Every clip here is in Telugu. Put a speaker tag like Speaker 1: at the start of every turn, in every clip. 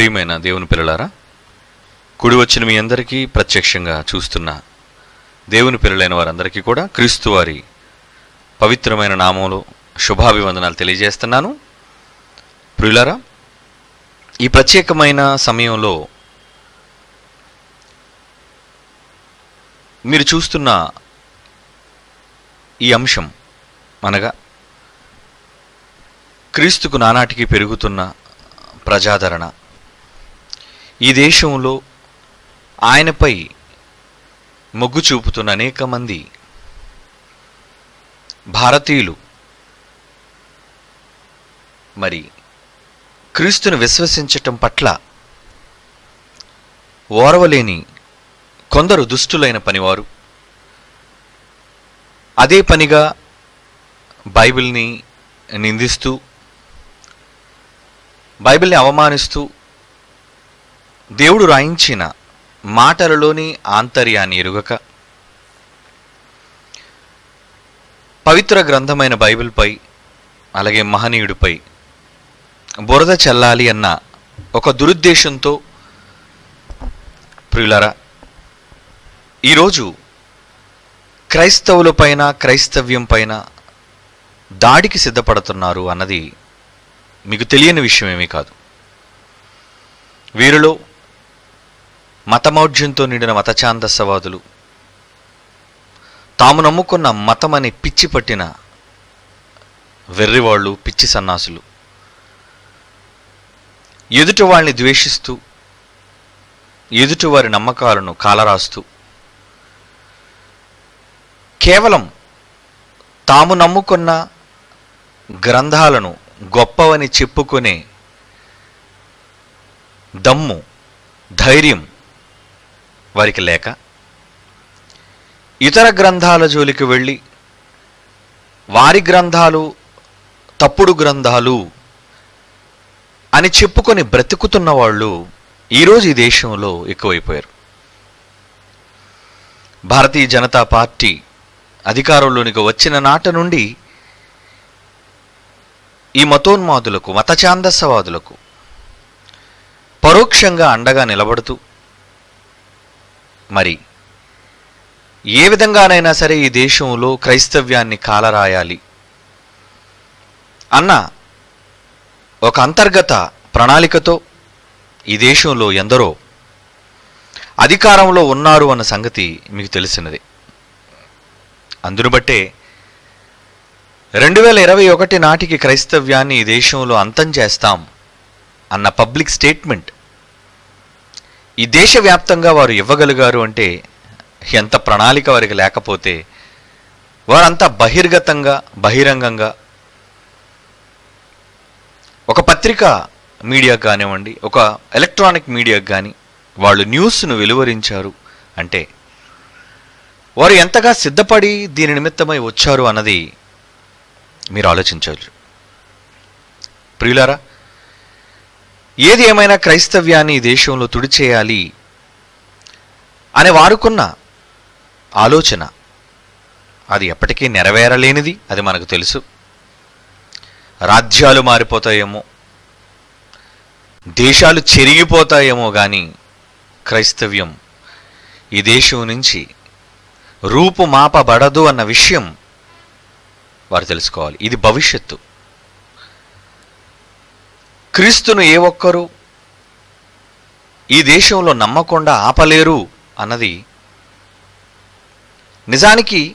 Speaker 1: ప్రియమైన దేవుని పిల్లలారా కుడి వచ్చిన మీ అందరికీ ప్రత్యక్షంగా చూస్తున్న దేవుని పిల్లలైన వారందరికీ కూడా క్రీస్తు వారి పవిత్రమైన నామంలో శుభాభివందనాలు తెలియజేస్తున్నాను. ప్రియులారా ఈ ప్రత్యేకమైన సమయంలో మీరు చూస్తున్న ఈ అంశం అనగా క్రీస్తుకు నానాటికి పెరుగుతున్న ప్రజాదరణ. ఈ దేశంలో ఆయనపై మొగ్గు చూపుతున్న అనేక మంది భారతీయులు. మరి క్రీస్తును విశ్వసించటం పట్ల ఓర్వలేని కొందరు దుష్టులైన పనివారు. అదే పనిగా బైబిల్ని నిందిస్తూ బైబిల్ని అవమానిస్తూ దేవుడు రాయించిన మాటలలోని ఆంతర్యాన్ని ఎరుగక. పవిత్ర గ్రంథమైన బైబిల్పై అలాగే మహనీయుడిపై బురద చల్లాలి అన్న ఒక దురుద్దేశంతో ప్రియులరా ఈరోజు క్రైస్తవులపైన క్రైస్తవ్యం పైన దాడికి సిద్ధపడుతున్నారు అన్నది మీకు తెలియని విషయమేమీ కాదు. వీరిలో మతమౌఢ్యంతో నిండిన మతఛాందస్సవాదులు. తాము నమ్ముకున్న మతమని పిచ్చి పట్టిన వెర్రివాళ్ళు పిచ్చి సన్నాసులు. ఎదుటి వాళ్ళని ద్వేషిస్తూ ఎదుటివారి నమ్మకాలను కాలరాస్తూ. కేవలం తాము నమ్ముకున్న గ్రంథాలను గొప్పవని చెప్పుకునే దమ్ము ధైర్యం వారికి లేక ఇతర గ్రంథాల జోలికి వెళ్ళి వారి గ్రంథాలు తప్పుడు గ్రంథాలు అని చెప్పుకొని బ్రతుకుతున్న వాళ్ళు ఈరోజు ఈ దేశంలో ఎక్కువైపోయారు. భారతీయ జనతా పార్టీ అధికారంలోనికి వచ్చిన నాట నుండి ఈ మతోన్మాదులకు మతఛాందసవాదులకు పరోక్షంగా అండగా నిలబడుతూ మరి ఏ విధంగానైనా సరే ఈ దేశంలో క్రైస్తవ్యాన్ని కాలరాయాలి. అన్న ఒక అంతర్గత ప్రణాళికతో ఈ దేశంలో ఎందరో అధికారంలో ఉన్నారు అన్న సంగతి మీకు తెలిసినది. అందును బట్టే రెండు వేల ఇరవై ఒకటి నాటికి క్రైస్తవ్యాన్ని ఈ దేశంలో అంతం చేస్తాం అన్న పబ్లిక్ స్టేట్మెంట్ ఈ దేశవ్యాప్తంగా వారు ఇవ్వగలిగారు అంటే ఎంత ప్రణాళిక వారికి లేకపోతే వారంతా బహిర్గతంగా బహిరంగంగా ఒక పత్రిక మీడియాకు కానివ్వండి ఒక ఎలక్ట్రానిక్ మీడియాకు కానీ వాళ్ళు న్యూస్ను వెలువరించారు అంటే వారు ఎంతగా సిద్ధపడి దీని నిమిత్తమై వచ్చారు అన్నది మీరు ఆలోచించవచ్చు. ప్రియులారా ఏది ఏమైనా క్రైస్తవ్యాన్ని ఈ దేశంలో తుడిచేయాలి అని వారుకున్న ఆలోచన. అది ఎప్పటికీ నెరవేరలేనిది అది మనకు తెలుసు. రాజ్యాలు మారిపోతాయేమో దేశాలు చెరిగిపోతాయేమో కానీ క్రైస్తవ్యం ఈ దేశం నుంచి రూపుమాపబడదు అన్న విషయం వారు తెలుసుకోవాలి. ఇది భవిష్యత్తు. క్రీస్తును ఏ ఒక్కరూ ఈ దేశంలో నమ్మకుండా ఆపలేరు అన్నది నిజానికి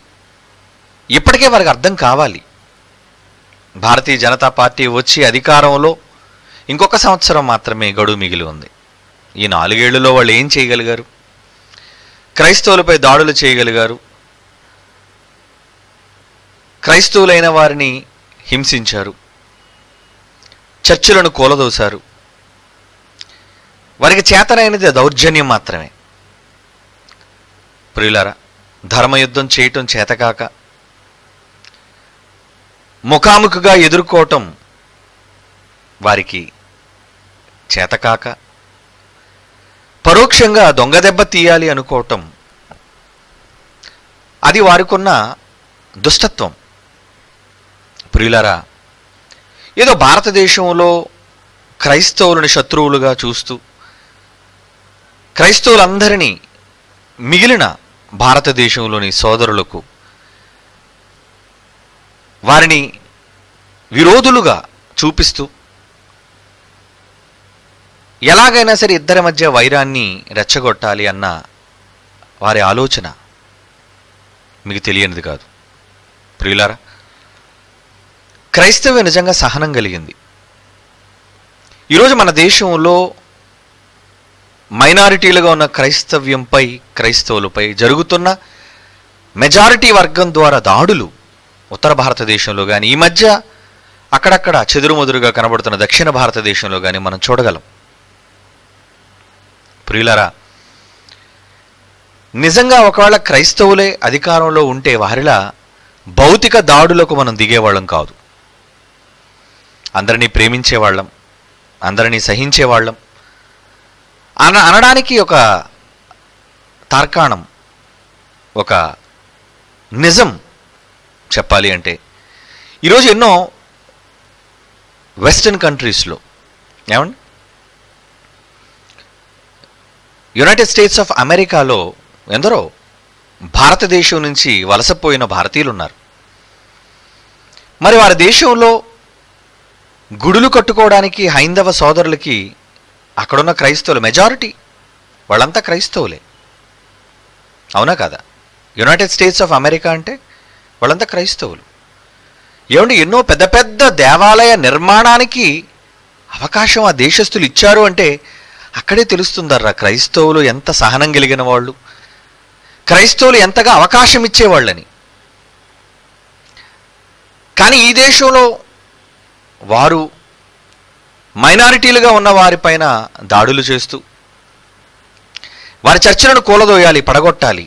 Speaker 1: ఇప్పటికే వారికి అర్థం కావాలి. భారతీయ జనతా పార్టీ వచ్చి అధికారంలో ఇంకొక సంవత్సరం మాత్రమే గడువు మిగిలి ఉంది. ఈ నాలుగేళ్ళలో వాళ్ళు ఏం చేయగలిగారు? క్రైస్తవులపై దాడులు చేయగలిగారు. క్రైస్తవులైన వారిని హింసించారు. చర్చిలను కూలదోశారు. వారికి చేతనైనది దౌర్జన్యం మాత్రమే. ప్రియులారా ధర్మయుద్ధం చేయటం చేతకాక ముఖాముఖిగా ఎదుర్కోవటం వారికి చేతకాక పరోక్షంగా దొంగ దెబ్బ తీయాలి అనుకోవటం అది వారికున్న దుష్టత్వం. ప్రియులారా ఏదో భారతదేశంలో క్రైస్తవులని శత్రువులుగా చూస్తూ క్రైస్తవులందరినీ మిగిలిన భారతదేశంలోని సోదరులకు వారిని విరోధులుగా చూపిస్తూ ఎలాగైనా సరే ఇద్దరి మధ్య వైరాన్ని రెచ్చగొట్టాలి అన్న వారి ఆలోచన మీకు తెలియనిది కాదు. ప్రియులారా క్రైస్తవ్యం నిజంగా సహనం కలిగింది. ఈరోజు మన దేశంలో మైనారిటీలుగా ఉన్న క్రైస్తవ్యంపై క్రైస్తవులపై జరుగుతున్న మెజారిటీ వర్గం ద్వారా దాడులు ఉత్తర భారతదేశంలో కానీ ఈ మధ్య అక్కడక్కడ చెదురుమదురుగా కనబడుతున్న దక్షిణ భారతదేశంలో కానీ మనం చూడగలం. ప్రియులరా నిజంగా ఒకవేళ క్రైస్తవులే అధికారంలో ఉంటే వారిలా భౌతిక దాడులకు మనం దిగేవాళ్ళం కాదు. అందరినీ ప్రేమించేవాళ్ళం అందరినీ సహించేవాళ్ళం. అన అనడానికి ఒక తార్కాణం ఒక నిజం చెప్పాలి అంటే ఈరోజు ఎన్నో వెస్టర్న్ కంట్రీస్లో ఏమండి? యునైటెడ్ స్టేట్స్ ఆఫ్ అమెరికాలో ఎందరో భారతదేశం నుంచి వలసపోయిన భారతీయులు ఉన్నారు మరి వారి దేశంలో గుడులు కట్టుకోవడానికి హైందవ సోదరులకి అక్కడున్న క్రైస్తవులు మెజారిటీ వాళ్ళంతా క్రైస్తవులే. అవునా కదా? యునైటెడ్ స్టేట్స్ ఆఫ్ అమెరికా అంటే వాళ్ళంతా క్రైస్తవులు. ఏమంటే ఎన్నో పెద్ద పెద్ద దేవాలయ నిర్మాణానికి అవకాశం ఆ దేశస్థులు ఇచ్చారు అంటే అక్కడే తెలుస్తుందర్రా క్రైస్తవులు ఎంత సహనం కలిగిన వాళ్ళు. క్రైస్తవులు ఎంతగా అవకాశం ఇచ్చేవాళ్ళని. కానీ ఈ దేశంలో వారు మైనారిటీలుగా ఉన్న వారిపైన దాడులు చేస్తూ వారి చర్చలను కూలదోయాలి పడగొట్టాలి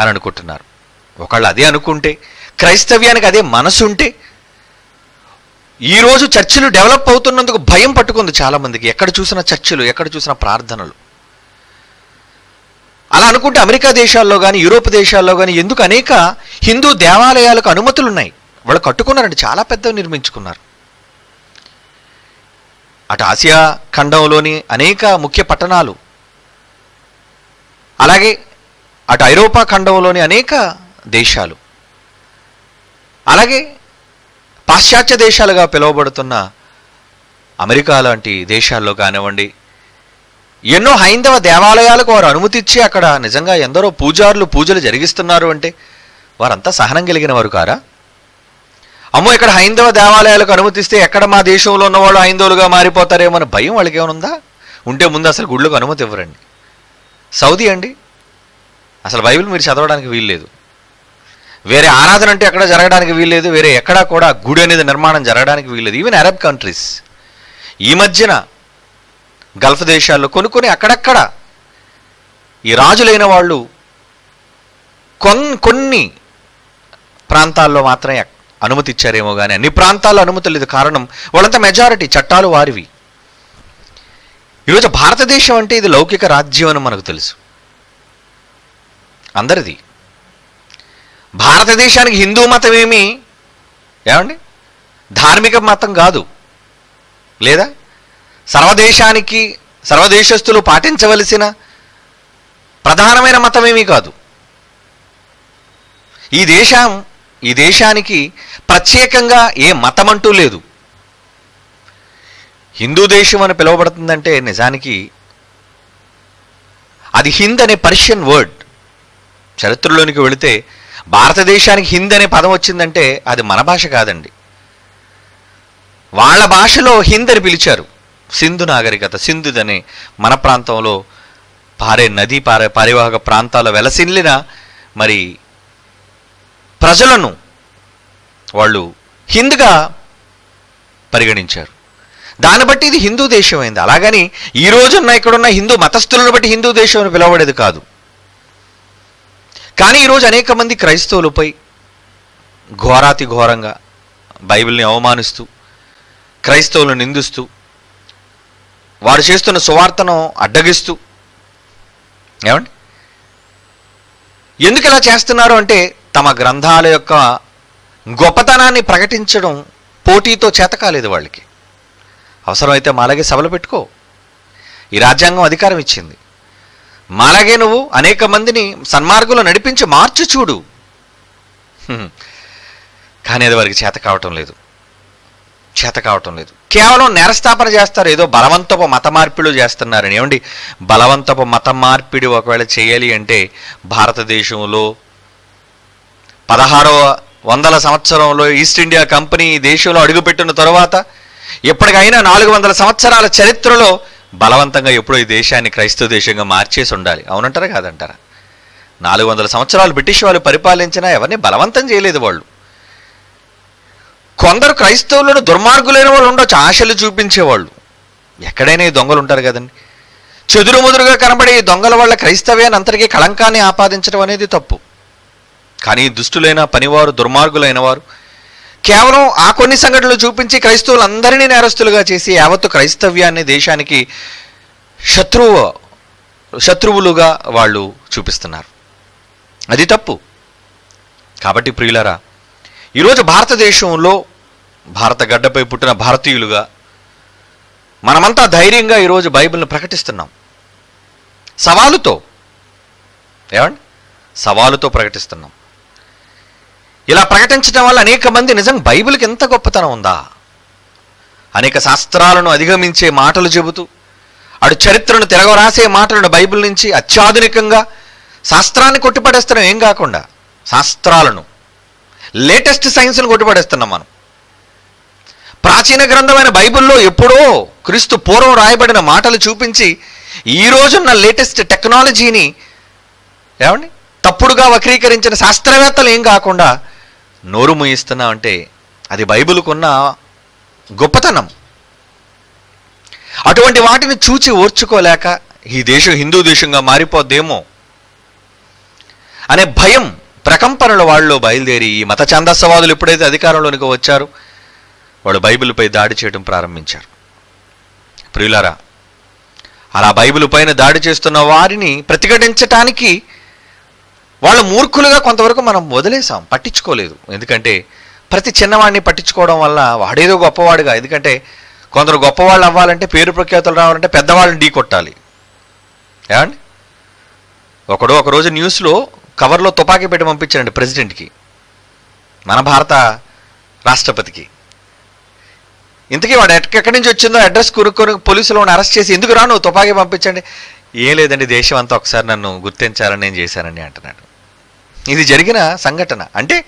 Speaker 1: అని అనుకుంటున్నారు. ఒకళ్ళు అదే అనుకుంటే క్రైస్తవ్యానికి అదే మనసుంటే ఈరోజు చర్చిలు డెవలప్ అవుతున్నందుకు భయం పట్టుకుంది చాలామందికి. ఎక్కడ చూసిన చర్చిలు ఎక్కడ చూసిన ప్రార్థనలు. అలా అనుకుంటే అమెరికా దేశాల్లో కానీ యూరోప్ దేశాల్లో కానీ ఎందుకు అనేక హిందూ దేవాలయాలకు అనుమతులు ఉన్నాయి వాళ్ళు కట్టుకున్నారండి చాలా పెద్దవి నిర్మించుకున్నారు. అటు ఆసియా ఖండంలోని అనేక ముఖ్య పట్టణాలు అలాగే అటు ఐరోపా ఖండంలోని అనేక దేశాలు అలాగే పాశ్చాత్య దేశాలుగా పిలువబడుతున్న అమెరికా లాంటి దేశాల్లో కానివ్వండి ఎన్నో హైందవ దేవాలయాలకు వారు అనుమతి ఇచ్చి అక్కడ నిజంగా ఎందరో పూజారులు పూజలు జరిగిస్తున్నారు అంటే వారంతా సహనం కలిగిన వారు కారా? అమ్మో ఇక్కడ హైందవ దేవాలయాలకు అనుమతిస్తే ఎక్కడ మా దేశంలో ఉన్నవాళ్ళు హైందవులుగా మారిపోతారేమో అని భయం వాళ్ళకి ఏమైనా ఉంటే ముందు అసలు గుళ్ళకు అనుమతి ఇవ్వరండి. సౌదీ అండి. అసలు బైబిల్ మీరు చదవడానికి వీల్లేదు. వేరే ఆరాధన అంటే ఎక్కడ జరగడానికి వీల్లేదు వేరే ఎక్కడా కూడా గుడి అనేది నిర్మాణం జరగడానికి వీల్లేదు. ఈవెన్ అరబ్ కంట్రీస్ ఈ మధ్యన గల్ఫ్ దేశాల్లో కొనుక్కొని అక్కడక్కడ ఈ రాజులైన వాళ్ళు కొన్ కొన్ని ప్రాంతాల్లో మాత్రమే అనుమతి ఇచ్చారేమో కానీ అన్ని ప్రాంతాల్లో అనుమతి లేదు. కారణం వాళ్ళంతా మెజారిటీ చట్టాలు వారివి. ఈరోజు భారతదేశం అంటే ఇది లౌకిక రాజ్యం అని మనకు తెలుసు. అందరిది. భారతదేశానికి హిందూ మతం ఏమి? ఏమండి? ధార్మిక మతం కాదు. లేదా? సర్వదేశానికి సర్వదేశస్తులు పాటించవలసిన ప్రధానమైన మతమేమీ కాదు. ఈ దేశం ఈ దేశానికి ప్రత్యేకంగా ఏ మతం అంటూ లేదు. హిందూ దేశం అని పిలువబడుతుందంటే నిజానికి అది హింద్ అనే పర్షియన్ వర్డ్. చరిత్రలోనికి వెళితే భారతదేశానికి హింద్ అనే పదం వచ్చిందంటే అది మన భాష కాదండి. వాళ్ళ భాషలో హింద్ అని పిలిచారు. సింధు నాగరికత సింధుదనే మన ప్రాంతంలో పారే నదీ పారే పరివాహక ప్రాంతాల వెలసిల్లిన మరి ప్రజలను వాళ్ళు హిందుగా పరిగణించారు. దాన్ని బట్టి ఇది హిందూ దేశం అయింది అలాగని ఈ రోజున్న ఇక్కడున్న హిందూ మతస్థులను బట్టి హిందూ దేశం అని పిలవబడేది కాదు. కానీ ఈరోజు అనేక మంది క్రైస్తవులపై ఘోరాతి ఘోరంగా బైబిల్ని అవమానిస్తూ క్రైస్తవులను నిందిస్తూ వారు చేస్తున్న సువార్తను అడ్డగిస్తూ ఏమండి? ఎందుకు ఇలా చేస్తున్నారు అంటే తమ గ్రంథాల యొక్క గొప్పతనాన్ని ప్రకటించడం పోటీతో చేత కాలేదు వాళ్ళకి. అవసరమైతే మాలాగే సభలు పెట్టుకో. ఈ రాజ్యాంగం అధికారం ఇచ్చింది. మాలాగే నువ్వు అనేక మందిని సన్మార్గంలో నడిపించి మార్చి చూడు. కానీ అది వారికి చేత కావటం లేదు. చేత కావటం లేదు. కేవలం నేరస్థాపన చేస్తారు. ఏదో బలవంతపు మత మార్పిడు చేస్తున్నారని. ఏమండి? బలవంతపు మత మార్పిడి ఒకవేళ చేయాలి అంటే భారతదేశంలో పదహారవ వందల సంవత్సరంలో ఈస్ట్ ఇండియా కంపెనీ దేశంలో అడుగుపెట్టిన తరువాత ఎప్పటికైనా నాలుగు వందల సంవత్సరాల చరిత్రలో బలవంతంగా ఎప్పుడో ఈ దేశాన్ని క్రైస్తవ దేశంగా మార్చేసి ఉండాలి. అవునంటారా? కాదంటారా? నాలుగు వందల సంవత్సరాలు బ్రిటిష్ వాళ్ళు పరిపాలించినా ఎవరిని బలవంతం చేయలేదు వాళ్ళు. కొందరు క్రైస్తవులను దుర్మార్గులైన వాళ్ళు ఉండొచ్చు ఆశలు చూపించేవాళ్ళు. ఎక్కడైనా ఈ దొంగలు ఉంటారు కదండి. చెదురుముదురుగా కనబడే ఈ దొంగల వల్ల క్రైస్తవ్యాన్ని అంతటికీ కళంకాన్ని ఆపాదించడం అనేది తప్పు. కానీ దుష్టులైన పనివారు దుర్మార్గులైన వారు. కేవలం ఆ కొన్ని సంఘటనలు చూపించి క్రైస్తవులందరినీ నేరస్తులుగా చేసి యావత్తు క్రైస్తవ్యాన్ని దేశానికి శత్రువు శత్రువులుగా వాళ్ళు చూపిస్తున్నారు. అది తప్పు. కాబట్టి ప్రియులరా ఈరోజు భారతదేశంలో భారత గడ్డపై పుట్టిన భారతీయులుగా మనమంతా ధైర్యంగా ఈరోజు బైబిల్ని ప్రకటిస్తున్నాం. సవాలుతో ఏమండి? సవాలుతో ప్రకటిస్తున్నాం. ఇలా ప్రకటించడం వల్ల అనేక మంది నిజం బైబిల్కి ఎంత గొప్పతనం ఉందా? అనేక శాస్త్రాలను అధిగమించే మాటలు చెబుతూ అటు చరిత్రను తిరగరాసే మాటలను బైబిల్ నుంచి అత్యాధునికంగా శాస్త్రాన్ని కొట్టిపడేస్తున్నాం. ఏం కాకుండా శాస్త్రాలను లేటెస్ట్ సైన్స్ను కొట్టిపడేస్తున్నాం మనం. ప్రాచీన గ్రంథమైన బైబిల్లో ఎప్పుడో క్రీస్తు పూర్వం రాయబడిన మాటలు చూపించి ఈ రోజున్న లేటెస్ట్ టెక్నాలజీని ఏమండి? తప్పుడుగా వక్రీకరించిన శాస్త్రవేత్తలు ఏం కాకుండా నోరు ముయిస్తున్నాం అంటే అది బైబిల్కున్న గొప్పతనం. అటువంటి వాటిని చూచి ఓర్చుకోలేక ఈ దేశం హిందూ దేశంగా మారిపోద్దేమో అనే భయం ప్రకంపనలు వాళ్ళు బయలుదేరి ఈ మత ఛందస్సవాదులు ఎప్పుడైతే అధికారంలోనికి వచ్చారు వాళ్ళు బైబిల్పై దాడి చేయడం ప్రారంభించారు. ప్రియులారా అలా బైబిల్ పైన దాడి చేస్తున్న వారిని ప్రతిఘటించటానికి వాళ్ళు మూర్ఖులుగా కొంతవరకు మనం వదిలేసాం పట్టించుకోలేదు. ఎందుకంటే ప్రతి చిన్నవాడిని పట్టించుకోవడం వల్ల వాడేదో గొప్పవాడుగా. ఎందుకంటే కొందరు గొప్పవాళ్ళు అవ్వాలంటే పేరు ప్రఖ్యాతులు రావాలంటే పెద్దవాళ్ళని ఢీ కొట్టాలి. ఏమండి? ఒకడు ఒకరోజు న్యూస్లో కవర్లో తుపాకీ పెట్టి పంపించారండి ప్రెసిడెంట్కి. మన భారత రాష్ట్రపతికి. ఇంతకీ వాడు ఎక్కడి నుంచి వచ్చిందో అడ్రస్ కొనుక్కొని పోలీసులు వాడిని అరెస్ట్ చేసి ఎందుకు రాను? తుపాకీ పంపించండి. ఏం లేదండి దేశం అంతా ఒకసారి నన్ను గుర్తించాలని నేను చేశానని అంటున్నాడు. ఇది జరిగిన సంఘటన. అంటే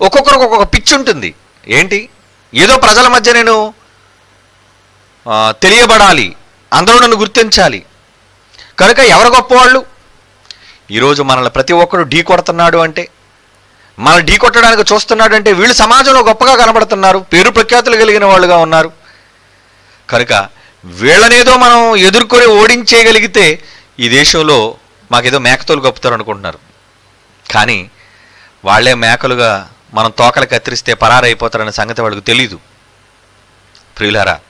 Speaker 1: ఒక్కొక్కరికి ఒక్కొక్క పిచ్చి ఉంటుంది. ఏంటి? ఏదో ప్రజల మధ్య నేను తెలియబడాలి. అందరూ నన్ను గుర్తించాలి. కనుక ఎవరు గొప్పవాళ్ళు? ఈరోజు మనల్ని ప్రతి ఒక్కరు ఢీ కొడుతున్నాడు అంటే మనల్ని ఢీ కొట్టడానికి చూస్తున్నాడు అంటే వీళ్ళు సమాజంలో గొప్పగా కనబడుతున్నారు. పేరు ప్రఖ్యాతులు కలిగిన వాళ్ళుగా ఉన్నారు. కనుక వీళ్ళనేదో మనం ఎదుర్కొని ఓడించేయగలిగితే ఈ దేశంలో మాకేదో మేకతోలు గొప్పతారు అనుకుంటున్నారు. కానీ వాళ్ళే మేకలుగా మనం తోకలు కత్తిరిస్తే పరారైపోతారనే సంగతి వాళ్ళకి తెలీదు. ప్రియులారా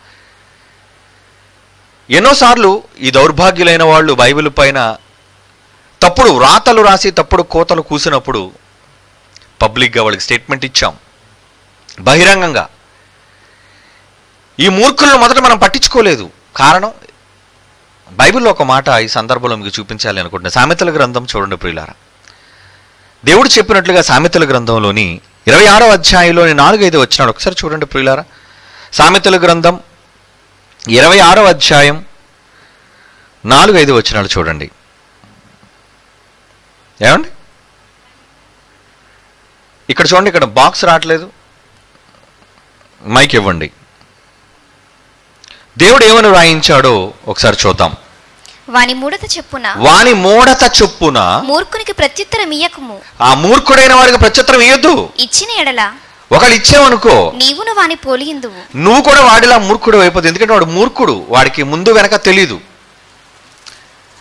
Speaker 1: ఎన్నోసార్లు ఈ దౌర్భాగ్యులైన వాళ్ళు బైబిల్ పైన తప్పుడు రాతలు రాసి తప్పుడు కోతలు కూసినప్పుడు పబ్లిక్గా వాళ్ళకి స్టేట్మెంట్ ఇచ్చాం. బహిరంగంగా. ఈ మూర్ఖులను మొదట మనం పట్టించుకోలేదు. కారణం బైబిల్లో ఒక మాట ఈ సందర్భంలో మీకు చూపించాలి అనుకుంటున్నాను సామెతల గ్రంథం చూడండి ప్రియులారా. దేవుడు చెప్పినట్లుగా సామెతల గ్రంథంలోని ఇరవై ఆరో అధ్యాయంలోని నాలుగైదు వచ్చినాడు. ఒకసారి చూడండి ప్రియులారా. సామెతల గ్రంథం ఇరవై ఆరో అధ్యాయం నాలుగు ఐదు వచ్చినాడు చూడండి. ఏమండి? ఇక్కడ చూడండి ఇక్కడ బాక్స్ రావట్లేదు. మైక్ ఇవ్వండి. దేవుడు ఏమని రాయించాడో ఒకసారి చూద్దాం.
Speaker 2: వాని మూడత చెప్పున.
Speaker 1: వాని మూఢత చొప్పున.
Speaker 2: మూర్ఖునికి ప్రత్యుత్తరం ఇయ్యకము.
Speaker 1: ఆ మూర్ఖుడైన వారికి ప్రత్యుత్తరం ఇవ్వద్దు
Speaker 2: ఇచ్చిన ఎడల.
Speaker 1: ఒకళ్ళు ఇచ్చావనుకో.
Speaker 2: నీవును వాని పోలియిందువు
Speaker 1: నువ్వు కూడా వాడిలా మూర్ఖుడు అయిపోతుంది ఎందుకంటే వాడు మూర్ఖుడు. వాడికి ముందు వెనక తెలీదు.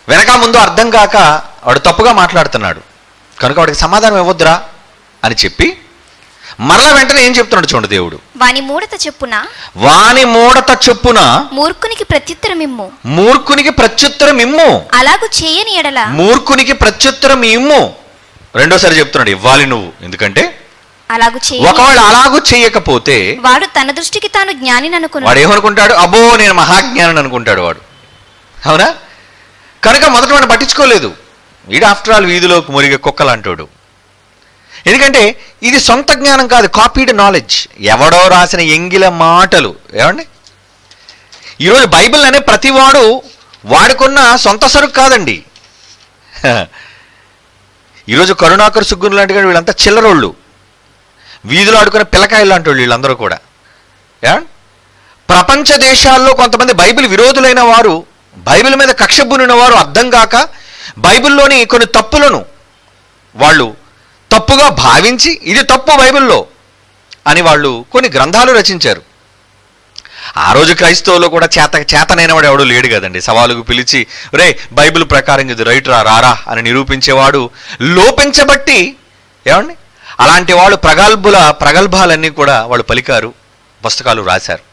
Speaker 1: వెనక ముందు అర్థం కాక వాడు తప్పుగా మాట్లాడుతున్నాడు. కనుక వాడికి సమాధానం ఇవ్వద్దురా అని చెప్పి మరలా వెంటనే ఏం చెప్తున్నాడు చూడండి దేవుడు?
Speaker 2: వాని మూడత చెప్పున?
Speaker 1: వాని మూడత చొప్పున
Speaker 2: మూర్ఖునికి ప్రత్యుత్తరం ఇమ్ము.
Speaker 1: మూర్ఖునికి ప్రత్యుత్తరం ఇమ్ము.
Speaker 2: అలాగు చేయని ఎడల.
Speaker 1: మూర్ఖునికి ప్రత్యుత్తరం ఇమ్ము. రెండోసారి చెప్తున్నాడు ఇవ్వాలి నువ్వు. ఎందుకంటే
Speaker 2: అలాగు చేయ
Speaker 1: ఒకవేళ అలాగూ చేయకపోతే
Speaker 2: వాడు తన దృష్టికి తాను జ్ఞానిని అనుకును
Speaker 1: వాడు ఏమనుకుంటాడు? అబ్బో నేను మహాజ్ఞానం అనుకుంటాడు వాడు. అవునా? కనుక మొదట వాడిని పట్టించుకోలేదు. వీడు ఆఫ్టర్ ఆల్ వీధిలోకి మురిగే కుక్కలంటాడు. ఎందుకంటే ఇది సొంత జ్ఞానం కాదు కాపీడ్ నాలెడ్జ్ ఎవడో రాసిన ఎంగిల మాటలు. ఏమండి? ఈరోజు బైబిల్ అనే ప్రతివాడు వాడుకున్న సొంత సరుకు కాదండి. ఈరోజు కరుణాకర్ సుగ్గురు లాంటి వీళ్ళంతా చిల్లరోళ్ళు. వీధిలో ఆడుకునే పిల్లకాయలు లాంటి వాళ్ళు వీళ్ళందరూ కూడా. ప్రపంచ దేశాల్లో కొంతమంది బైబిల్ విరోధులైన వారు బైబిల్ మీద కక్ష వారు అర్థం కాక బైబిల్లోని కొన్ని తప్పులను వాళ్ళు తప్పుగా భావించి ఇది తప్పు బైబిల్లో అని వాళ్ళు కొన్ని గ్రంథాలు రచించారు. ఆ రోజు క్రైస్తవులో కూడా చేత చేతనైనవాడు ఎవడు లేడు కదండి. సవాలుకు పిలిచి రే బైబిల్ ప్రకారం ఇది రైట్ రా రారా అని నిరూపించేవాడు లోపించబట్టి ఏమండి? అలాంటి వాళ్ళు ప్రగల్భుల ప్రగల్భాలన్నీ కూడా వాళ్ళు పలికారు పుస్తకాలు రాశారు.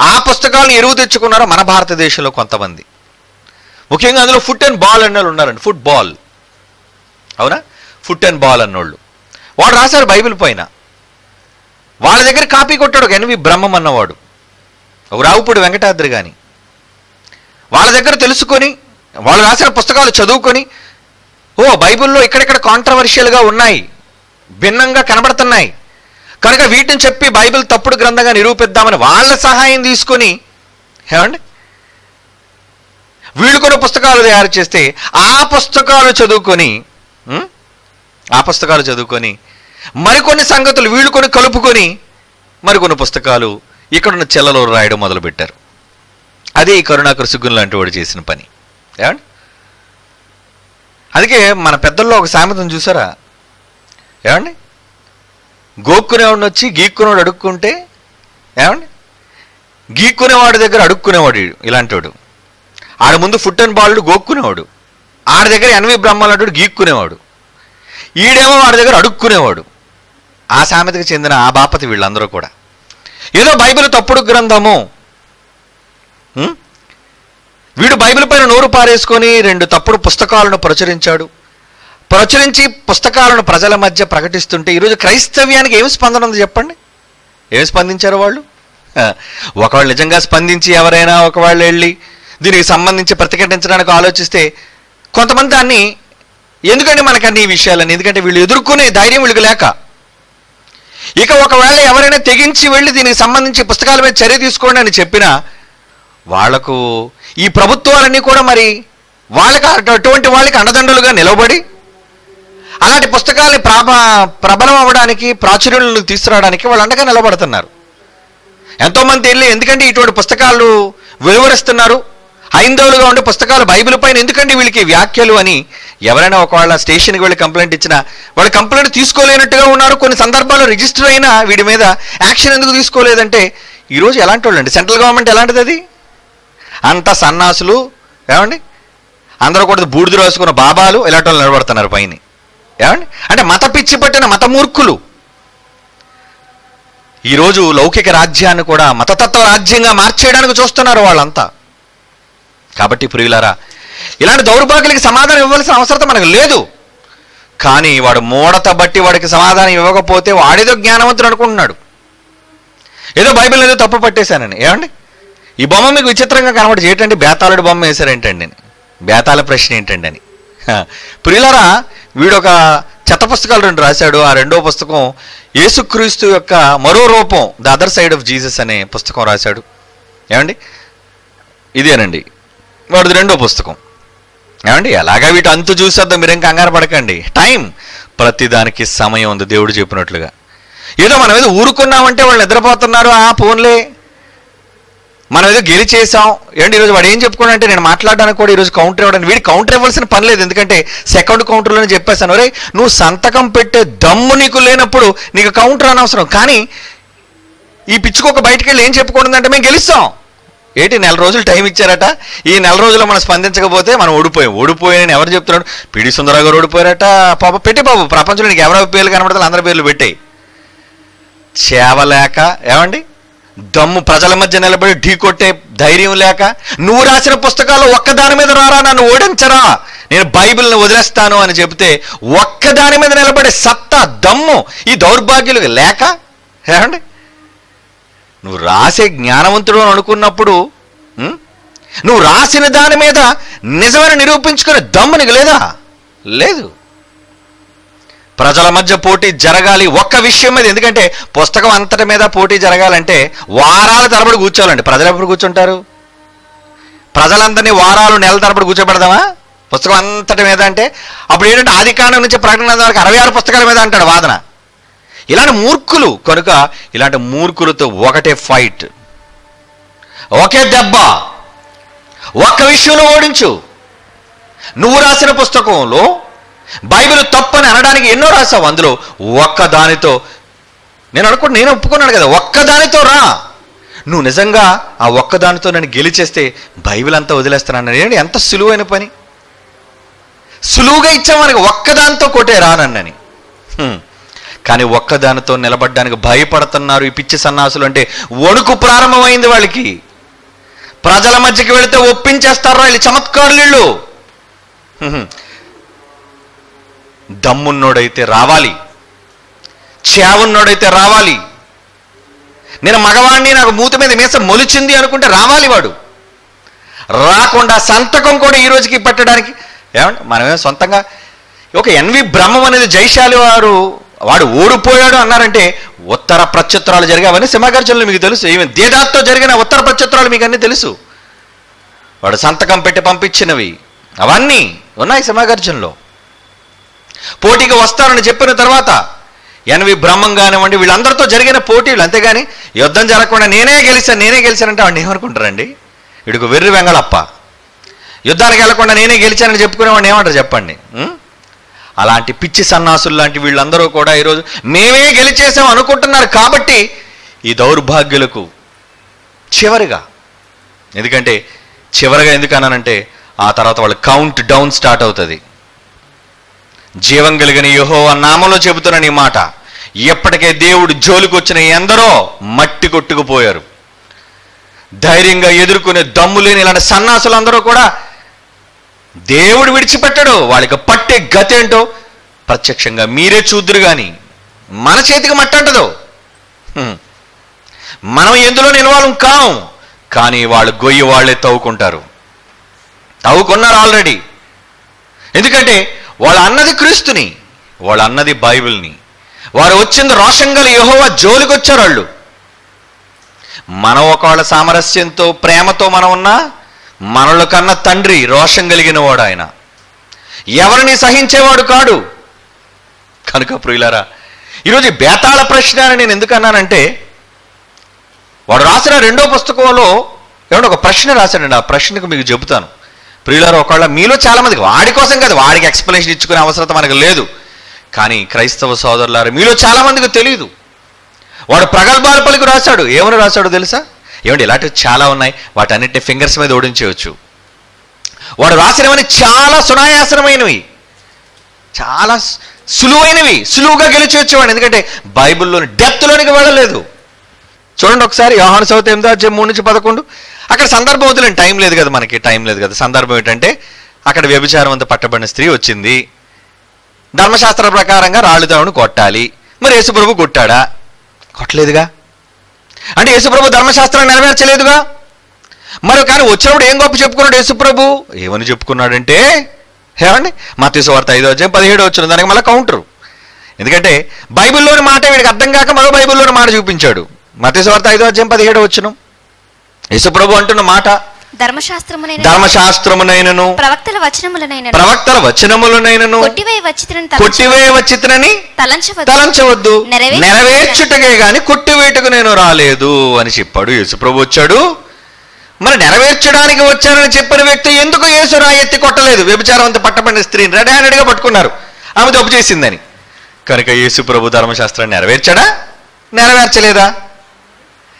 Speaker 1: ఆ పుస్తకాలను ఎరువు తెచ్చుకున్నారు మన భారతదేశంలో కొంతమంది. ముఖ్యంగా అందులో ఫుట్ అండ్ బాల్ అన్నోళ్ళు ఉన్నారండి ఫుట్బాల్. అవునా? ఫుట్ అండ్ బాల్ అన్నోళ్ళు. వాడు రాశారు బైబిల్ పైన. వాళ్ళ దగ్గర కాపీ కొట్టాడు ఒక ఎన్వి బ్రహ్మం అన్నవాడు. ఒక రావుపూడి వెంకటాద్రి గాని. వాళ్ళ దగ్గర తెలుసుకొని వాళ్ళు రాసిన పుస్తకాలు చదువుకొని ఓ బైబిల్లో ఇక్కడెక్కడ కాంట్రవర్షియల్గా ఉన్నాయి భిన్నంగా కనబడుతున్నాయి. కనుక వీటిని చెప్పి బైబిల్ తప్పుడు గ్రంథంగా నిరూపిద్దామని వాళ్ళ సహాయం తీసుకొని ఏమండి? వీళ్ళు కూడా పుస్తకాలు తయారు చేస్తే ఆ పుస్తకాలు చదువుకొని ఆ పుస్తకాలు చదువుకొని మరికొన్ని సంగతులు వీళ్ళు కొన్ని కలుపుకొని మరికొన్ని పుస్తకాలు ఇక్కడున్న చెల్లలో రాయడం మొదలుపెట్టారు. అదే ఈ కరుణాకర సుగ్గున్ లాంటి వాడు చేసిన పని. ఏమండి? అందుకే మన పెద్దల్లో ఒక సామెతను చూసారా? ఏమండి? గోక్కునేవాడిని వచ్చి గీక్కునేవాడు అడుక్కుంటే ఏమండి? గీక్కునేవాడి దగ్గర అడుక్కునేవాడు ఇలాంటివాడు ఆడ ముందు ఫుట్ అండ్ బాలుడు గోక్కునేవాడు. ఆడ దగ్గర ఎనవి బ్రహ్మలాంటి గీక్కునేవాడు. ఈడేమో వాడి దగ్గర అడుక్కునేవాడు. ఆ సామెతకు చెందిన ఆ బాపతి వీళ్ళందరూ కూడా. ఏదో బైబిల్ తప్పుడు గ్రంథము. వీడు బైబిల్ పైన నోరు పారేసుకొని రెండు తప్పుడు పుస్తకాలను ప్రచురించాడు. ప్రచురించి పుస్తకాలను ప్రజల మధ్య ప్రకటిస్తుంటే ఈరోజు క్రైస్తవ్యానికి ఏమి స్పందన ఉంది చెప్పండి? ఏమి స్పందించారు వాళ్ళు? ఒకవాళ్ళు ఒకవేళ నిజంగా స్పందించి ఎవరైనా ఒకవేళ వెళ్ళి దీనికి సంబంధించి ప్రతిఘటించడానికి ఆలోచిస్తే కొంతమంది దాన్ని ఎందుకంటే మనకన్నీ ఈ విషయాలని ఎందుకంటే వీళ్ళు ఎదుర్కొనే ధైర్యం వీళ్ళకి లేక. ఇక ఒకవేళ ఎవరైనా తెగించి వెళ్ళి దీనికి సంబంధించి పుస్తకాల మీద చర్య తీసుకోండి అని చెప్పినా వాళ్ళకు ఈ ప్రభుత్వాలన్నీ కూడా మరి వాళ్ళకి అటు- అటువంటి వాళ్ళకి అండదండలుగా నిలబడి అలాంటి పుస్తకాలని ప్రాబ ప్రబలం అవ్వడానికి ప్రాచుర్యంలో తీసుకురావడానికి వాళ్ళు అండగా నిలబడుతున్నారు. ఎంతోమంది వెళ్ళి ఎందుకంటే ఇటువంటి పుస్తకాలు వెలువరిస్తున్నారు. హైందవులుగా ఉండే పుస్తకాలు బైబిల్ పైన ఎందుకండి వీళ్ళకి వ్యాఖ్యలు అని ఎవరైనా ఒకవేళ స్టేషన్కి వెళ్ళి కంప్లైంట్ ఇచ్చినా వాళ్ళు కంప్లైంట్ తీసుకోలేనట్టుగా ఉన్నారు. కొన్ని సందర్భాల్లో రిజిస్టర్ అయినా వీడి మీద యాక్షన్ ఎందుకు తీసుకోలేదంటే ఈరోజు ఎలాంటి వాళ్ళు అండి సెంట్రల్ గవర్నమెంట్ ఎలాంటిది అది? అంత సన్నాసులు ఏమండి? అందరూ కూడా బూడిద రాసుకున్న బాబాలు ఇలాంటి వాళ్ళు నిలబడుతున్నారు పైన. ఏమండి? అంటే మత పిచ్చి పట్టిన మత మూర్ఖులు. ఈరోజు లౌకిక రాజ్యాన్ని కూడా మతతత్వ రాజ్యంగా మార్చేయడానికి చూస్తున్నారు వాళ్ళంతా. కాబట్టి ప్రియులారా ఇలాంటి దౌర్భాగ్యులకి సమాధానం ఇవ్వాల్సిన అవసరం మనకు లేదు. కానీ వాడు మూడత బట్టి వాడికి సమాధానం ఇవ్వకపోతే వాడేదో జ్ఞానవంతుడు అనుకుంటున్నాడు. ఏదో బైబిల్ ఏదో తప్పు పట్టేశానని. ఏమండి? ఈ బొమ్మ మీకు విచిత్రంగా కనబడి ఏంటంటే బేతాళుడు బొమ్మ వేశారేంటండి అని. బేతాల ప్రశ్న ఏంటండి అని. ప్రియులరా వీడొక వీడు ఒక చెత్త పుస్తకాలు రెండు రాశాడు. ఆ రెండో పుస్తకం యేసుక్రీస్తు యొక్క మరో రూపం the other side of Jesus అనే పుస్తకం రాశాడు. ఏమండి? ఇదేనండి. వాడిది రెండో పుస్తకం. ఏమండి? ఎలాగా వీటి అంతు చూసేద్దాం? మీరేం కంగారు పడకండి. టైం. ప్రతిదానికి సమయం ఉంది దేవుడు చెప్పినట్లుగా. ఏదో మనం ఏదో ఊరుకున్నామంటే వాళ్ళు నిద్రపోతున్నారు ఆ ఫోన్లే. మనం ఏదో గెలిచేసాం ఏంటి ఈరోజు వాడు ఏం చెప్పుకోండి నేను మాట్లాడడానికి కూడా ఈరోజు కౌంటర్ ఇవ్వడానికి వీడి కౌంటర్ ఇవ్వాల్సిన పని లేదు. ఎందుకంటే సెకండ్ కౌంటర్లోనే చెప్పేశాను. రే నువ్వు సంతకం పెట్టే దమ్ము నీకు లేనప్పుడు నీకు కౌంటర్ అనవసరం. కానీ ఈ పిచ్చుకోక బయటికి వెళ్ళి ఏం చెప్పుకుంటుందంటే మేము గెలుస్తాం. ఏంటి నెల రోజులు టైం ఇచ్చారట? ఈ నెల రోజుల్లో మనం స్పందించకపోతే మనం ఓడిపోయాం. ఓడిపోయానని ఎవరు చెప్తున్నాడు? పిడి సుందరరావు గారు ఓడిపోయారట. పాప పెట్టి బాబు ప్రపంచంలో నీకు ఎవరెవరి పేర్లు కనబడతారు అందరి పేర్లు పెట్టాయి చేవలేక ఏమండి? దమ్ము ప్రజల మధ్య నిలబడి ఢీ కొట్టే ధైర్యం లేక నువ్వు రాసిన పుస్తకాలు ఒక్కదాని మీద రారా నన్ను ఓడించరా? నేను బైబిల్ని వదిలేస్తాను అని చెబితే ఒక్కదాని మీద నిలబడే సత్తా దమ్ము ఈ దౌర్భాగ్యులు లేక? ఏమండి? నువ్వు రాసే జ్ఞానవంతుడు అని అనుకున్నప్పుడు నువ్వు రాసిన దాని మీద నిజమని నిరూపించుకునే దమ్ము నీకు లేదా? లేదు. ప్రజల మధ్య పోటీ జరగాలి ఒక్క విషయం మీద ఎందుకంటే పుస్తకం అంతటి మీద పోటీ జరగాలంటే వారాల తరబడి కూర్చోవాలండి. ప్రజలు ఎప్పుడు కూర్చుంటారు? ప్రజలందరినీ వారాలు నెలల తరబడి కూర్చోబెడదామా? పుస్తకం అంతటి మీద అంటే అప్పుడు ఏంటంటే ఆది కాండం నుంచి ప్రకటన వరకు అరవై ఆరు పుస్తకాల మీద అంటాడు వాదన. ఇలాంటి మూర్ఖులు కనుక ఇలాంటి మూర్ఖులతో ఒకటే ఫైట్ ఒకే దెబ్బ. ఒక్క విషయంలో ఓడించు. నువ్వు రాసిన పుస్తకంలో బైబిల్ తప్పని అనడానికి ఎన్నో రాసావు. అందులో ఒక్క దానితో నేను అనుకుంటు నేను ఒప్పుకున్నాను కదా ఒక్క దానితో రా. నువ్వు నిజంగా ఆ ఒక్క దానితో నన్ను గెలిచేస్తే బైబిల్ అంతా వదిలేస్తానన్నాడు ఏంటి ఎంత సులువైన పని? సులువుగా ఇచ్చా మనకి ఒక్కదానితో కొట్టే రానన్నని. కానీ ఒక్కదానితో నిలబడడానికి భయపడుతున్నారు ఈ పిచ్చి సన్నాసులు అంటే వణుకు ప్రారంభమైంది వాళ్ళకి. ప్రజల మధ్యకి వెళితే ఒప్పించేస్తారు వీళ్ళు చమత్కారులు వీళ్ళు. దమ్మున్నోడైతే రావాలి. చేవున్నోడైతే రావాలి. నేను మగవాణ్ణి నాకు మూత మీద మీస మొలిచింది అనుకుంటే రావాలి వాడు. రాకుండా సంతకం కూడా ఈ రోజుకి పెట్టడానికి ఏమంటే మనమే సొంతంగా. ఒక ఎన్వి బ్రహ్మం అనేది జైశాలి వారు. వాడు ఓడిపోయాడు అన్నారంటే ఉత్తర ప్రత్యుత్తరాలు జరిగావని సింహగర్జనలు మీకు తెలుసు. ఈవెన్ దేదాత్తో జరిగిన ఉత్తర ప్రత్యుత్తరాలు మీకు అన్నీ తెలుసు. వాడు సంతకం పెట్టి పంపించినవి. అవన్నీ ఉన్నాయి సింహగర్జనలో. పోటీకి వస్తారని చెప్పిన తర్వాత ఎన్వి బ్రహ్మం కానివ్వండి వీళ్ళందరితో జరిగిన పోటీలు. అంతేగాని యుద్ధం జరగకుండా నేనే గెలిచాను నేనే గెలిచానంటే వాడిని ఏమనుకుంటారండి? వీడికి వెర్రి వెంగళప్ప. యుద్ధానికి వెళ్ళకుండా నేనే గెలిచానని చెప్పుకునేవాడిని ఏమంటారు చెప్పండి? అలాంటి పిచ్చి సన్నాసులు లాంటి వీళ్ళందరూ కూడా ఈరోజు మేమే గెలిచేసాం అనుకుంటున్నారు కాబట్టి ఈ దౌర్భాగ్యులకు చివరిగా ఎందుకంటే చివరిగా ఎందుకు అన్నానంటే ఆ తర్వాత వాళ్ళ కౌంట్ డౌన్ స్టార్ట్ అవుతుంది. జీవం కలిగిన యహో నామంలో చెబుతున్నాను ఈ మాట ఎప్పటికే దేవుడు జోలికి వచ్చిన ఎందరో మట్టి కొట్టుకుపోయారు. ధైర్యంగా ఎదుర్కొనే దమ్ము లేని ఇలాంటి సన్నాసులందరూ కూడా దేవుడు విడిచిపెట్టడు. వాళ్ళకి పట్టే గతి ఏంటో? ప్రత్యక్షంగా మీరే చూద్దురు కానీ మన చేతికి మట్టంటదు హ్మ్. మనం ఎందులో నిలవాలం? కాం. కానీ వాళ్ళు గొయ్యి వాళ్ళే తవ్వుకుంటారు. తవ్వుకున్నారు ఆల్రెడీ. ఎందుకంటే వాళ్ళు అన్నది క్రీస్తుని వాళ్ళు అన్నది బైబిల్ని. వారు వచ్చింది రోషంగల గల యెహోవా జోలికి వచ్చారు వాళ్ళు. మనం ఒకవేళ సామరస్యంతో ప్రేమతో మనం ఉన్నా మనల కన్నా తండ్రి రోషం కలిగిన వాడు ఆయన. ఎవరిని సహించేవాడు కాడు? కనుక ప్రియులారా ఈరోజు బేతాళ ప్రశ్న అని నేను ఎందుకు అన్నానంటే వాడు రాసిన రెండో పుస్తకంలో ఏమన్నా ఒక ప్రశ్న రాశాడండి. ఆ ప్రశ్నకు మీకు చెబుతాను. ప్రియులారా ఒకళ్ళ మీలో చాలామందికి వాడి కోసం కాదు వాడికి ఎక్స్ప్లెనేషన్ ఇచ్చుకునే అవసరం మనకు లేదు. కానీ క్రైస్తవ సోదరులారా మీలో చాలా మందికి తెలియదు వాడు ప్రగల్భాల పలికి రాశాడు. ఏమని రాశాడు తెలుసా? ఏమండి ఇలాంటివి చాలా ఉన్నాయి. వాటన్నిటిని ఫింగర్స్ మీద ఓడించవచ్చు వాడు రాసినవన్నీ చాలా సునాయాసనమైనవి చాలా సులువైనవి. సులువుగా గెలిచొచ్చేవాడు ఎందుకంటే బైబిల్లోని డెప్త్లోనికి వెళ్ళలేదు. చూడండి ఒకసారి యోహాను సౌత్ ఎనిమిది అధ్యాయం మూడు నుంచి పదకొండు. అక్కడ సందర్భం వదిలేండి. టైం లేదు కదా మనకి. టైం లేదు కదా. సందర్భం ఏంటంటే అక్కడ వ్యభిచారవంత పట్టబడిన స్త్రీ వచ్చింది. ధర్మశాస్త్ర ప్రకారంగా రాళ్ళు కొట్టాలి. మరి యేసుప్రభు కొట్టాడా? కొట్టలేదుగా. అంటే యేసుప్రభు ధర్మశాస్త్రం నెరవేర్చలేదుగా? మరి కానీ వచ్చినప్పుడు ఏం గొప్ప చెప్పుకున్నాడు యేసుప్రభు? ఏమని చెప్పుకున్నాడంటే ఏమండి? మతీసు వార్త ఐదో అధ్యాయం పదిహేడు వచ్చిన దానికి మళ్ళీ కౌంటరు. ఎందుకంటే బైబిల్లోని మాట వీడికి అర్థం కాక మరో బైబిల్లోని మాట చూపించాడు. మతీసు వార్త ఐదో అధ్యాయం పదిహేడు వచ్చును యేసుప్రభు అంటున్న మాట
Speaker 2: ధర్మశాస్త్రమునైన
Speaker 1: ధర్మశాస్త్రమునైనను
Speaker 2: ప్రవక్తల వచనములనైన
Speaker 1: ప్రవక్తల వచనములనైనను
Speaker 2: కొట్టివై వచ్చిత్రను
Speaker 1: కొట్టివేయ వచ్చితనని
Speaker 2: తలంచవద్దు
Speaker 1: తలంచవద్దు
Speaker 2: నెరవేర్చు-
Speaker 1: నెరవేర్చుటకే గాని కొట్టివేటుకు నేను రాలేదు అని చెప్పాడు యేసుప్రభు వచ్చాడు. మరి నెరవేర్చడానికి వచ్చానని చెప్పిన వ్యక్తి ఎందుకు యేసు రా ఎత్తి కొట్టలేదు? వ్యభిచారవంత పట్టబడిన స్త్రీని రెడీ హ్యాండెడ్గా పట్టుకున్నారు. ఆమె తప్పు చేసిందని. కనుక యేసు ప్రభు ధర్మశాస్త్రాన్ని నెరవేర్చాడా? నెరవేర్చలేదా?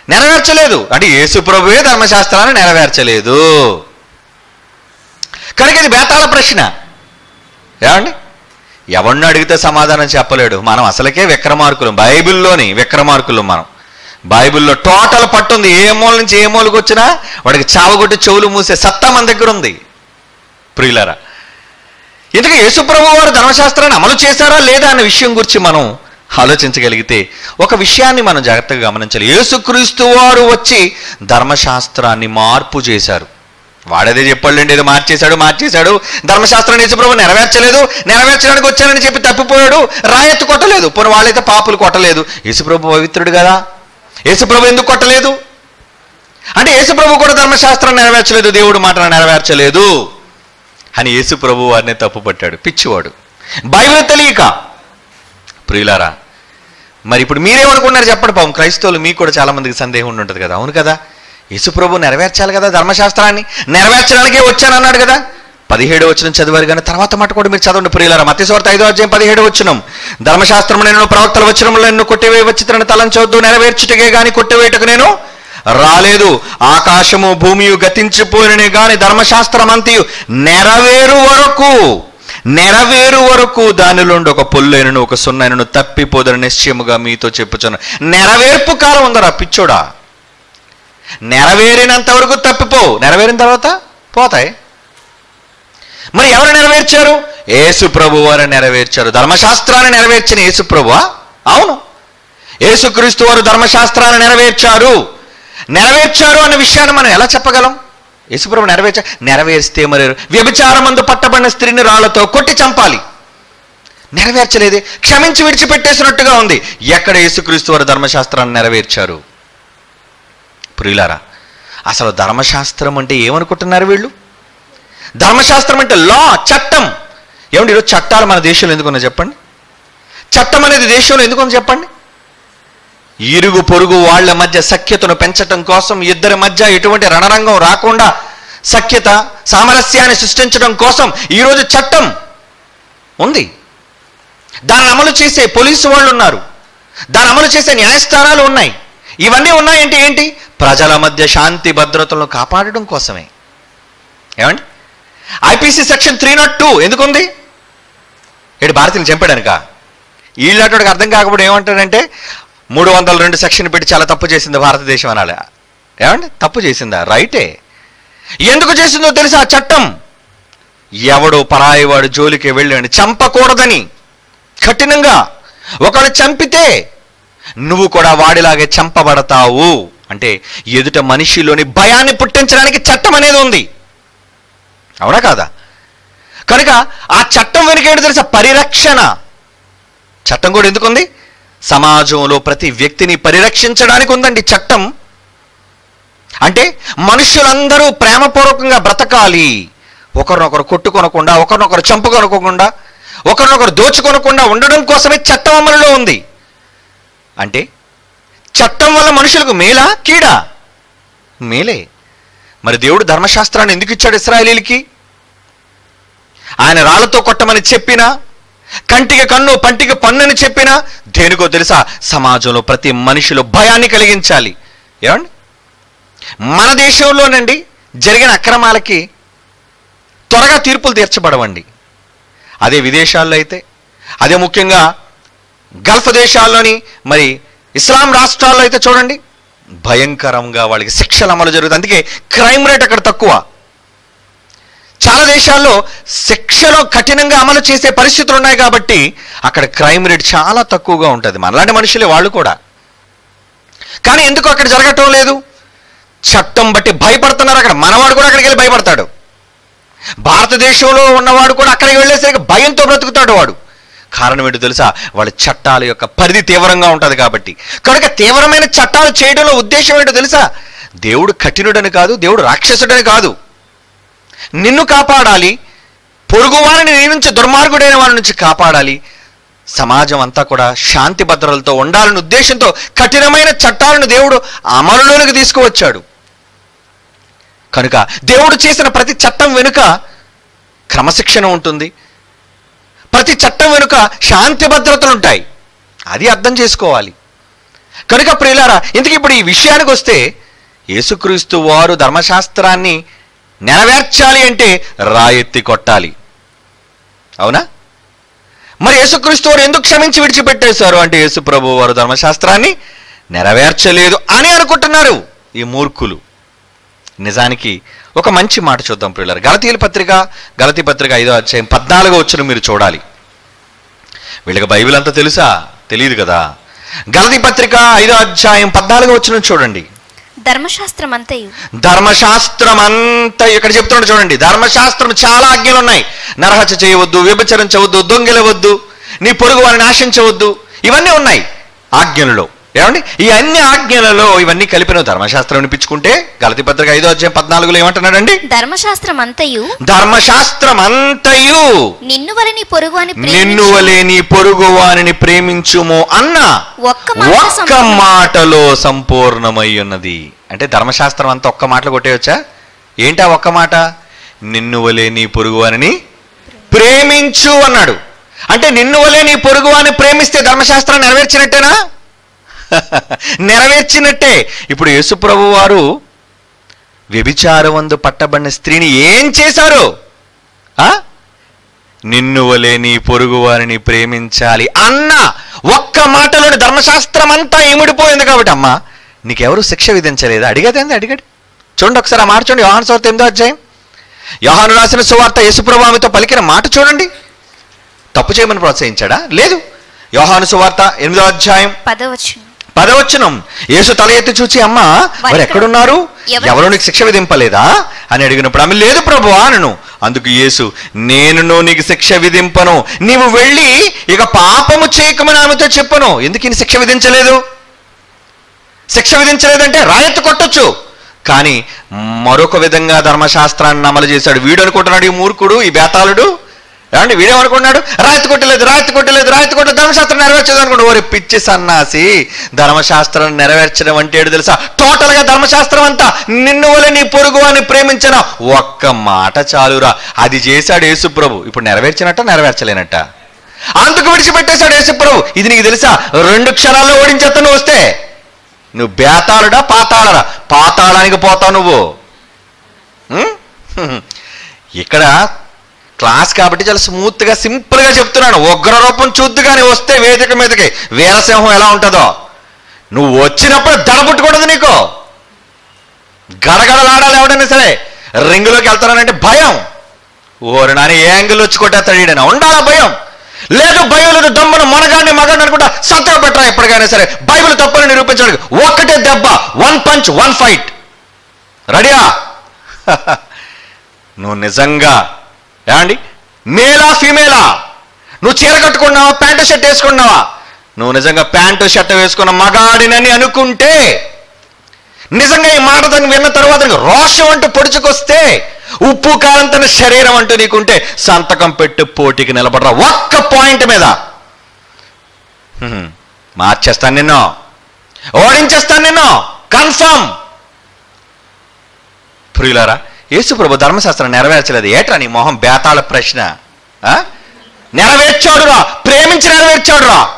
Speaker 1: నెరవేర్చలేదు. అంటే యేసుప్రభువే ధర్మశాస్త్రాన్ని నెరవేర్చలేదు. కనుక ఇది బేతాళ ప్రశ్న. ఏమండి? ఎవరిని అడిగితే సమాధానం చెప్పలేడు. మనం అసలకే విక్రమార్కులం. బైబిల్లోని విక్రమార్కులం మనం. బైబిల్లో టోటల్ పట్టుంది ఏ మూల నుంచి ఏ మూలకు వచ్చినా వాడికి చావగొట్టి చెవులు మూసే సత్తా మన దగ్గర ఉంది. ప్రియులరా ఇంతకీ యేసుప్రభు వారు ధర్మశాస్త్రాన్ని అమలు చేశారా లేదా అనే విషయం గురించి మనం ఆలోచించగలిగితే ఒక విషయాన్ని మనం జాగ్రత్తగా గమనించాలి. యేసుక్రీస్తు వారు వచ్చి ధర్మశాస్త్రాన్ని మార్పు చేశారు. వాడేదే చెప్పాడండి ఏదో మార్చేశాడు మార్చేశాడు. ధర్మశాస్త్రం యేసుప్రభు నెరవేర్చలేదు. నెరవేర్చడానికి వచ్చానని చెప్పి తప్పిపోయాడు. రాయత్తు కొట్టలేదు. పోనీ వాళ్ళైతే పాపులు కొట్టలేదు. యేసుప్రభు పవిత్రుడు కదా. యేసుప్రభు ఎందుకు కొట్టలేదు? అంటే యేసుప్రభు కూడా ధర్మశాస్త్రం నెరవేర్చలేదు. దేవుడు మాట నెరవేర్చలేదు. అని యేసుప్రభు వారిని తప్పుపట్టాడు. పిచ్చివాడు. బైబిల్ తెలియక ప్రియులారా మరి ఇప్పుడు మీరేమనుకున్నారు చెప్పండి పాపం క్రైస్తవులు మీకు కూడా చాలామందికి సందేహం ఉంటుంది కదా అవును కదా? యేసు నెరవేర్చాలి కదా ధర్మశాస్త్రాన్ని? నెరవేర్చడానికే వచ్చానన్నాడు కదా? పదిహేడు వచ్చిన చదివారు కానీ తర్వాత మాట కూడా మీరు చదవండి ప్రియులారా మత్స్యవార్త ఐదో అధ్యాయం పదిహేడు వచ్చినం ధర్మశాస్త్రం నేను ప్రవక్తల వచ్చినంలో నిన్ను కొట్టివేయ వచ్చిన తలంచవద్దు నెరవేర్చుటకే కానీ కొట్టివేయటకు నేను రాలేదు. ఆకాశము భూమియు గతించిపోయిననే గాని ధర్మశాస్త్రమంతియు నెరవేరు వరకు నెరవేరు వరకు దానిలోండి ఒక పొల్లైనను ఒక సున్నైనను తప్పిపోదని నిశ్చయముగా మీతో చెప్పుచాను నెరవేర్పు కాలం ఉందరా పిచ్చోడా? నెరవేరినంత వరకు తప్పిపో. నెరవేరిన తర్వాత పోతాయి. మరి ఎవరు నెరవేర్చారు? యేసుప్రభు వారు నెరవేర్చారు. ధర్మశాస్త్రాన్ని నెరవేర్చిన యేసుప్రభువా అవును. యేసుక్రీస్తు వారు ధర్మశాస్త్రాన్ని నెరవేర్చారు. నెరవేర్చారు అన్న విషయాన్ని మనం ఎలా చెప్పగలం? యేసుప్రభు నెరవేర్చ నెరవేర్స్తే మరి వ్యభిచారమందు పట్టబడిన స్త్రీని రాళ్ళతో కొట్టి చంపాలి. నెరవేర్చలేదే. క్షమించి విడిచిపెట్టేసినట్టుగా ఉంది. ఎక్కడ యేసుక్రీస్తు వారు ధర్మశాస్త్రాన్ని నెరవేర్చారు? ప్రియులారా అసలు ధర్మశాస్త్రం అంటే ఏమనుకుంటున్నారు వీళ్ళు? ధర్మశాస్త్రం అంటే లా చట్టం. ఏమండి ఈరోజు చట్టాలు మన దేశంలో ఎందుకున్నా చెప్పండి? చట్టం అనేది దేశంలో ఎందుకున్నా చెప్పండి? ఇరుగు పొరుగు వాళ్ళ మధ్య సఖ్యతను పెంచటం కోసం ఇద్దరి మధ్య ఎటువంటి రణరంగం రాకుండా సఖ్యత సామరస్యాన్ని సృష్టించడం కోసం ఈరోజు చట్టం ఉంది. దాన్ని అమలు చేసే పోలీసు వాళ్ళు ఉన్నారు. దాన్ని అమలు చేసే న్యాయస్థానాలు ఉన్నాయి. ఇవన్నీ ఉన్నాయంటే ఏంటి? ప్రజల మధ్య శాంతి భద్రతలను కాపాడడం కోసమే. ఏమండి? IPC section three not two ఎందుకుంది? ఏడు భారతీయులు చంపాడనుక. వీళ్ళటోడికి అర్థం కాకపోతే ఏమంటాడంటే మూడు వందల రెండు సెక్షన్ పెట్టి చాలా తప్పు చేసింది భారతదేశం అనాలి ఏమండి? తప్పు చేసిందా? రైటే. ఎందుకు చేసిందో తెలుసా? ఆ చట్టం. ఎవడు పరాయివాడు జోలికి వెళ్ళాడు. చంపకూడదని. కఠినంగా. ఒకడు చంపితే నువ్వు కూడా వాడిలాగే చంపబడతావు. అంటే ఎదుట మనిషిలోని భయాన్ని పుట్టించడానికి చట్టం అనేది ఉంది. అవునా కాదా? కనుక ఆ చట్టం వెనుక ఏంటి తెలుసా? పరిరక్షణ. చట్టం కూడా ఎందుకుంది? సమాజంలో ప్రతి వ్యక్తిని పరిరక్షించడానికి ఉందండి చట్టం. అంటే మనుషులందరూ ప్రేమపూర్వకంగా బ్రతకాలి. ఒకరినొకరు కొట్టుకొనకుండా ఒకరినొకరు చంపుకొనకుండా ఒకరినొకరు దోచుకొనకుండా ఉండడం కోసమే చట్టం అమలులో ఉంది. అంటే చట్టం వల్ల మనుషులకు మేలా కీడా? మేలే. మరి దేవుడు ధర్మశాస్త్రాన్ని ఎందుకు ఇచ్చాడు ఇస్రాయలీలకి? ఆయన రాళ్ళతో కొట్టమని చెప్పినా కంటికి కన్ను పంటికి పన్నుని చెప్పినా దేనికో తెలుసా? సమాజంలో ప్రతి మనిషిలో భయాన్ని కలిగించాలి. ఏమండి? మన దేశంలోనండి జరిగిన అక్రమాలకి త్వరగా తీర్పులు తీర్చబడవండి. అదే విదేశాల్లో అయితే అదే ముఖ్యంగా గల్ఫ్ దేశాల్లోని మరి ఇస్లాం రాష్ట్రాల్లో అయితే చూడండి భయంకరంగా వాళ్ళకి శిక్షలు అమలు జరుగుతుంది అందుకే క్రైమ్ రేట్ అక్కడ తక్కువ. చాలా దేశాల్లో శిక్షలో కఠినంగా అమలు చేసే పరిస్థితులు ఉన్నాయి కాబట్టి అక్కడ క్రైమ్ రేట్ చాలా తక్కువగా ఉంటుంది. మనలాంటి మనుషులే వాళ్ళు కూడా. కానీ ఎందుకు అక్కడ జరగటం లేదు? చట్టం బట్టి భయపడుతున్నారు అక్కడ. మనవాడు కూడా అక్కడికి వెళ్ళి భయపడతాడు. భారతదేశంలో ఉన్నవాడు కూడా అక్కడికి వెళ్ళేసరికి భయంతో బ్రతుకుతాడు వాడు. కారణం ఏంటో తెలుసా? వాళ్ళ చట్టాల యొక్క పరిధి తీవ్రంగా ఉంటుంది కాబట్టి. కనుక తీవ్రమైన చట్టాలు చేయడంలో ఉద్దేశం ఏంటో తెలుసా? దేవుడు కఠినుడని కాదు దేవుడు రాక్షసుడని కాదు. నిన్ను కాపాడాలి పొరుగువారిని నీ నుంచి దుర్మార్గుడైన వారి నుంచి కాపాడాలి. సమాజం అంతా కూడా శాంతి భద్రతలతో ఉండాలనే ఉద్దేశంతో కఠినమైన చట్టాలను దేవుడు అమలులోనికి తీసుకువచ్చాడు. కనుక దేవుడు చేసిన ప్రతి చట్టం వెనుక క్రమశిక్షణ ఉంటుంది. ప్రతి చట్టం వెనుక శాంతి భద్రతలు ఉంటాయి. అది అర్థం చేసుకోవాలి. కనుక ప్రియులారా ఇందుకు ఇప్పుడు ఈ విషయానికి వస్తే యేసుక్రీస్తు వారు ధర్మశాస్త్రాన్ని నెరవేర్చాలి అంటే రాయెత్తి కొట్టాలి. అవునా? మరి యేసుక్రీస్తు వారు ఎందుకు క్షమించి విడిచిపెట్టేశారు? అంటే యేసు ప్రభు వారు ధర్మశాస్త్రాన్ని నెరవేర్చలేదు అని అనుకుంటున్నారు ఈ మూర్ఖులు. నిజానికి ఒక మంచి మాట చూద్దాం ప్రియులర్. గలతీల పత్రిక గలతీ పత్రిక ఐదో అధ్యాయం పద్నాలుగో వచ్చిన మీరు చూడాలి. వీళ్ళకి బైబిల్ అంతా తెలుసా? తెలియదు కదా. గలతీ పత్రిక ఐదో అధ్యాయం పద్నాలుగో వచ్చిన చూడండి.
Speaker 2: ధర్మశాస్త్రం అంతయు
Speaker 1: ధర్మశాస్త్రం అంతా ఇక్కడ చెప్తున్నాడు చూడండి ధర్మశాస్త్రం చాలా ఆజ్ఞలు ఉన్నాయి నరహత్య చేయవద్దు వ్యభిచరించవద్దు దొంగిలవద్దు నీ పొరుగు వారిని ఆశించవద్దు ఇవన్నీ ఉన్నాయి ఆజ్ఞలలో. ఏమండి? ఈ అన్ని ఆజ్ఞలలో ఇవన్నీ కలిపిన ధర్మశాస్త్రం వినిపించుకుంటే గలతి పత్రిక ఐదో అధ్యాయం పద్నాలుగులో ఏమంటున్నాడండి?
Speaker 2: ధర్మశాస్త్రం అంతయు
Speaker 1: ధర్మశాస్త్రం అంతయు
Speaker 2: నిన్ను వలని పొరుగు అని
Speaker 1: నిన్ను వలే నీ పొరుగు వారిని ప్రేమించుము అన్న
Speaker 2: ఒక్క.
Speaker 1: మాటలో సంపూర్ణమై ఉన్నది. అంటే ధర్మశాస్త్రం అంతా ఒక్క మాటలో కొట్టేయచ్చా? ఏంటా ఒక్క మాట? నిన్ను వలే నీ పొరుగు వారిని ప్రేమించు అన్నాడు. అంటే నిన్ను వలే నీ పొరుగు వారిని ప్రేమిస్తే ధర్మశాస్త్రం నెరవేర్చినట్టేనా? నెరవేర్చినట్టే. ఇప్పుడు యేసుప్రభు వారు వ్యభిచారవందు పట్టబడిన స్త్రీని ఏం చేశారు? ఆ? నిన్ను వలే నీ పొరుగు వారిని ప్రేమించాలి అన్న ఒక్క మాటలోని ధర్మశాస్త్రం అంతా ఇముడిపోయింది కాబట్టి అమ్మా నీకెవరు శిక్ష విధించలేదు? అడిగేదేంది అడిగాడు చూడండి ఒకసారి ఆ మాట చూడండి. యోహాను సువార్త ఎనిమిదో అధ్యాయం. యోహాను రాసిన సువార్త యేసుప్రభామితో పలికిన మాట చూడండి. తప్పు చేయమని ప్రోత్సహించాడా? లేదు. యోహాను సువార్త ఎనిమిదో అధ్యాయం.
Speaker 2: పదవచ్చు
Speaker 1: పదవచనం. యేసు తల ఎత్తి చూచి అమ్మా వారు ఎక్కడున్నారు
Speaker 2: ఎవరు?
Speaker 1: ఎవరు నీకు శిక్ష విధింపలేదా? అని అడిగినప్పుడు ఆమె లేదు ప్రభు అనను. అందుకు యేసు నేను నీకు శిక్ష విధింపను. నీవు వెళ్ళి ఇక పాపము చేయకమని ఆమెతో చెప్పను. ఎందుకు ఈయన శిక్ష విధించలేదు? శిక్ష విధించలేదంటే రాయెత్తు కొట్టొచ్చు. కానీ మరొక విధంగా ధర్మశాస్త్రాన్ని అమలు చేశాడు. వీడు అనుకుంటున్నాడు ఈ మూర్ఖుడు ఈ బేతాళుడు ఏమండి వీడేమనుకున్నాడు రాయితీ కొట్టలేదు రాయితీ కొట్టలేదు రాయితీ కొట్టలేదు. ధర్మశాస్త్రం నెరవేర్చదు అనుకోండి ఓరి పిచ్చి సన్నాసి ధర్మశాస్త్రం నెరవేర్చడం అంటే ఏడు తెలుసా? టోటల్గా ధర్మశాస్త్రం అంతా నిన్ను వల్ల నీ పొరుగు అని ప్రేమించిన ఒక్క మాట చాలురా. అది చేశాడు యేసుప్రభు. ఇప్పుడు నెరవేర్చినట్ట నెరవేర్చలేనట్ట? అందుకు విడిచిపెట్టేశాడు యేసుప్రభు. ఇది నీకు తెలుసా? రెండు క్షణాల్లో ఓడించేస్తాను వస్తే నువ్వు బేతాళుడా పాతాళరా? పాతాళానికి పోతావు నువ్వు. ఇక్కడ క్లాస్ కాబట్టి చాలా స్మూత్గా సింపుల్గా చెప్తున్నాను. ఉగ్ర రూపం చూద్దు కానీ వస్తే వేదిక మీదకి. వీరసింహం ఎలా ఉంటుందో? నువ్వు వచ్చినప్పుడు దడబుట్టుకూడదు నీకు. గడగడలాడాలి ఎవడైనా సరే. రింగులోకి వెళ్తానంటే భయం. ఓరి నాని ఏ యాంగిల్ వచ్చి కొట్టేస్తాడు ఈడన? ఉండాలా భయం? లేదు భయం లేదు దమ్మును మనగాడిని మగాడిని అనుకుంటా సత్తా పెట్టరా ఎప్పటికైనా సరే. బైబిల్ తప్పని నిరూపించడానికి ఒక్కటే దెబ్బ వన్ పంచ్ వన్ ఫైట్. రెడీయా? నువ్వు నిజంగా ఏమండి? మేలా ఫీమేలా? నువ్వు చీర కట్టుకున్నావా ప్యాంటు షర్ట్ వేసుకున్నావా? నువ్వు నిజంగా ప్యాంటు షర్ట్ వేసుకున్న మగాడినని అనుకుంటే నిజంగా ఈ మాట తను విన్న తర్వాత రోషం అంటూ పొడుచుకొస్తే ఉప్పు కారం తన శరీరం అంటూ నీకుంటే సంతకం పెట్టు పోటీకి నిలబడరా ఒక్క పాయింట్ మీద. మార్చేస్తాను నిన్ను. ఓడించేస్తాను నిన్ను. కన్ఫర్మ్ ప్రియులారా యేసుప్రభు ధర్మశాస్త్రం నెరవేర్చలేదు. ఏట్రా నీ మొహం బేతాళ ప్రశ్న? నెరవేర్చాడురా. ప్రేమించి నెరవేర్చాడురా.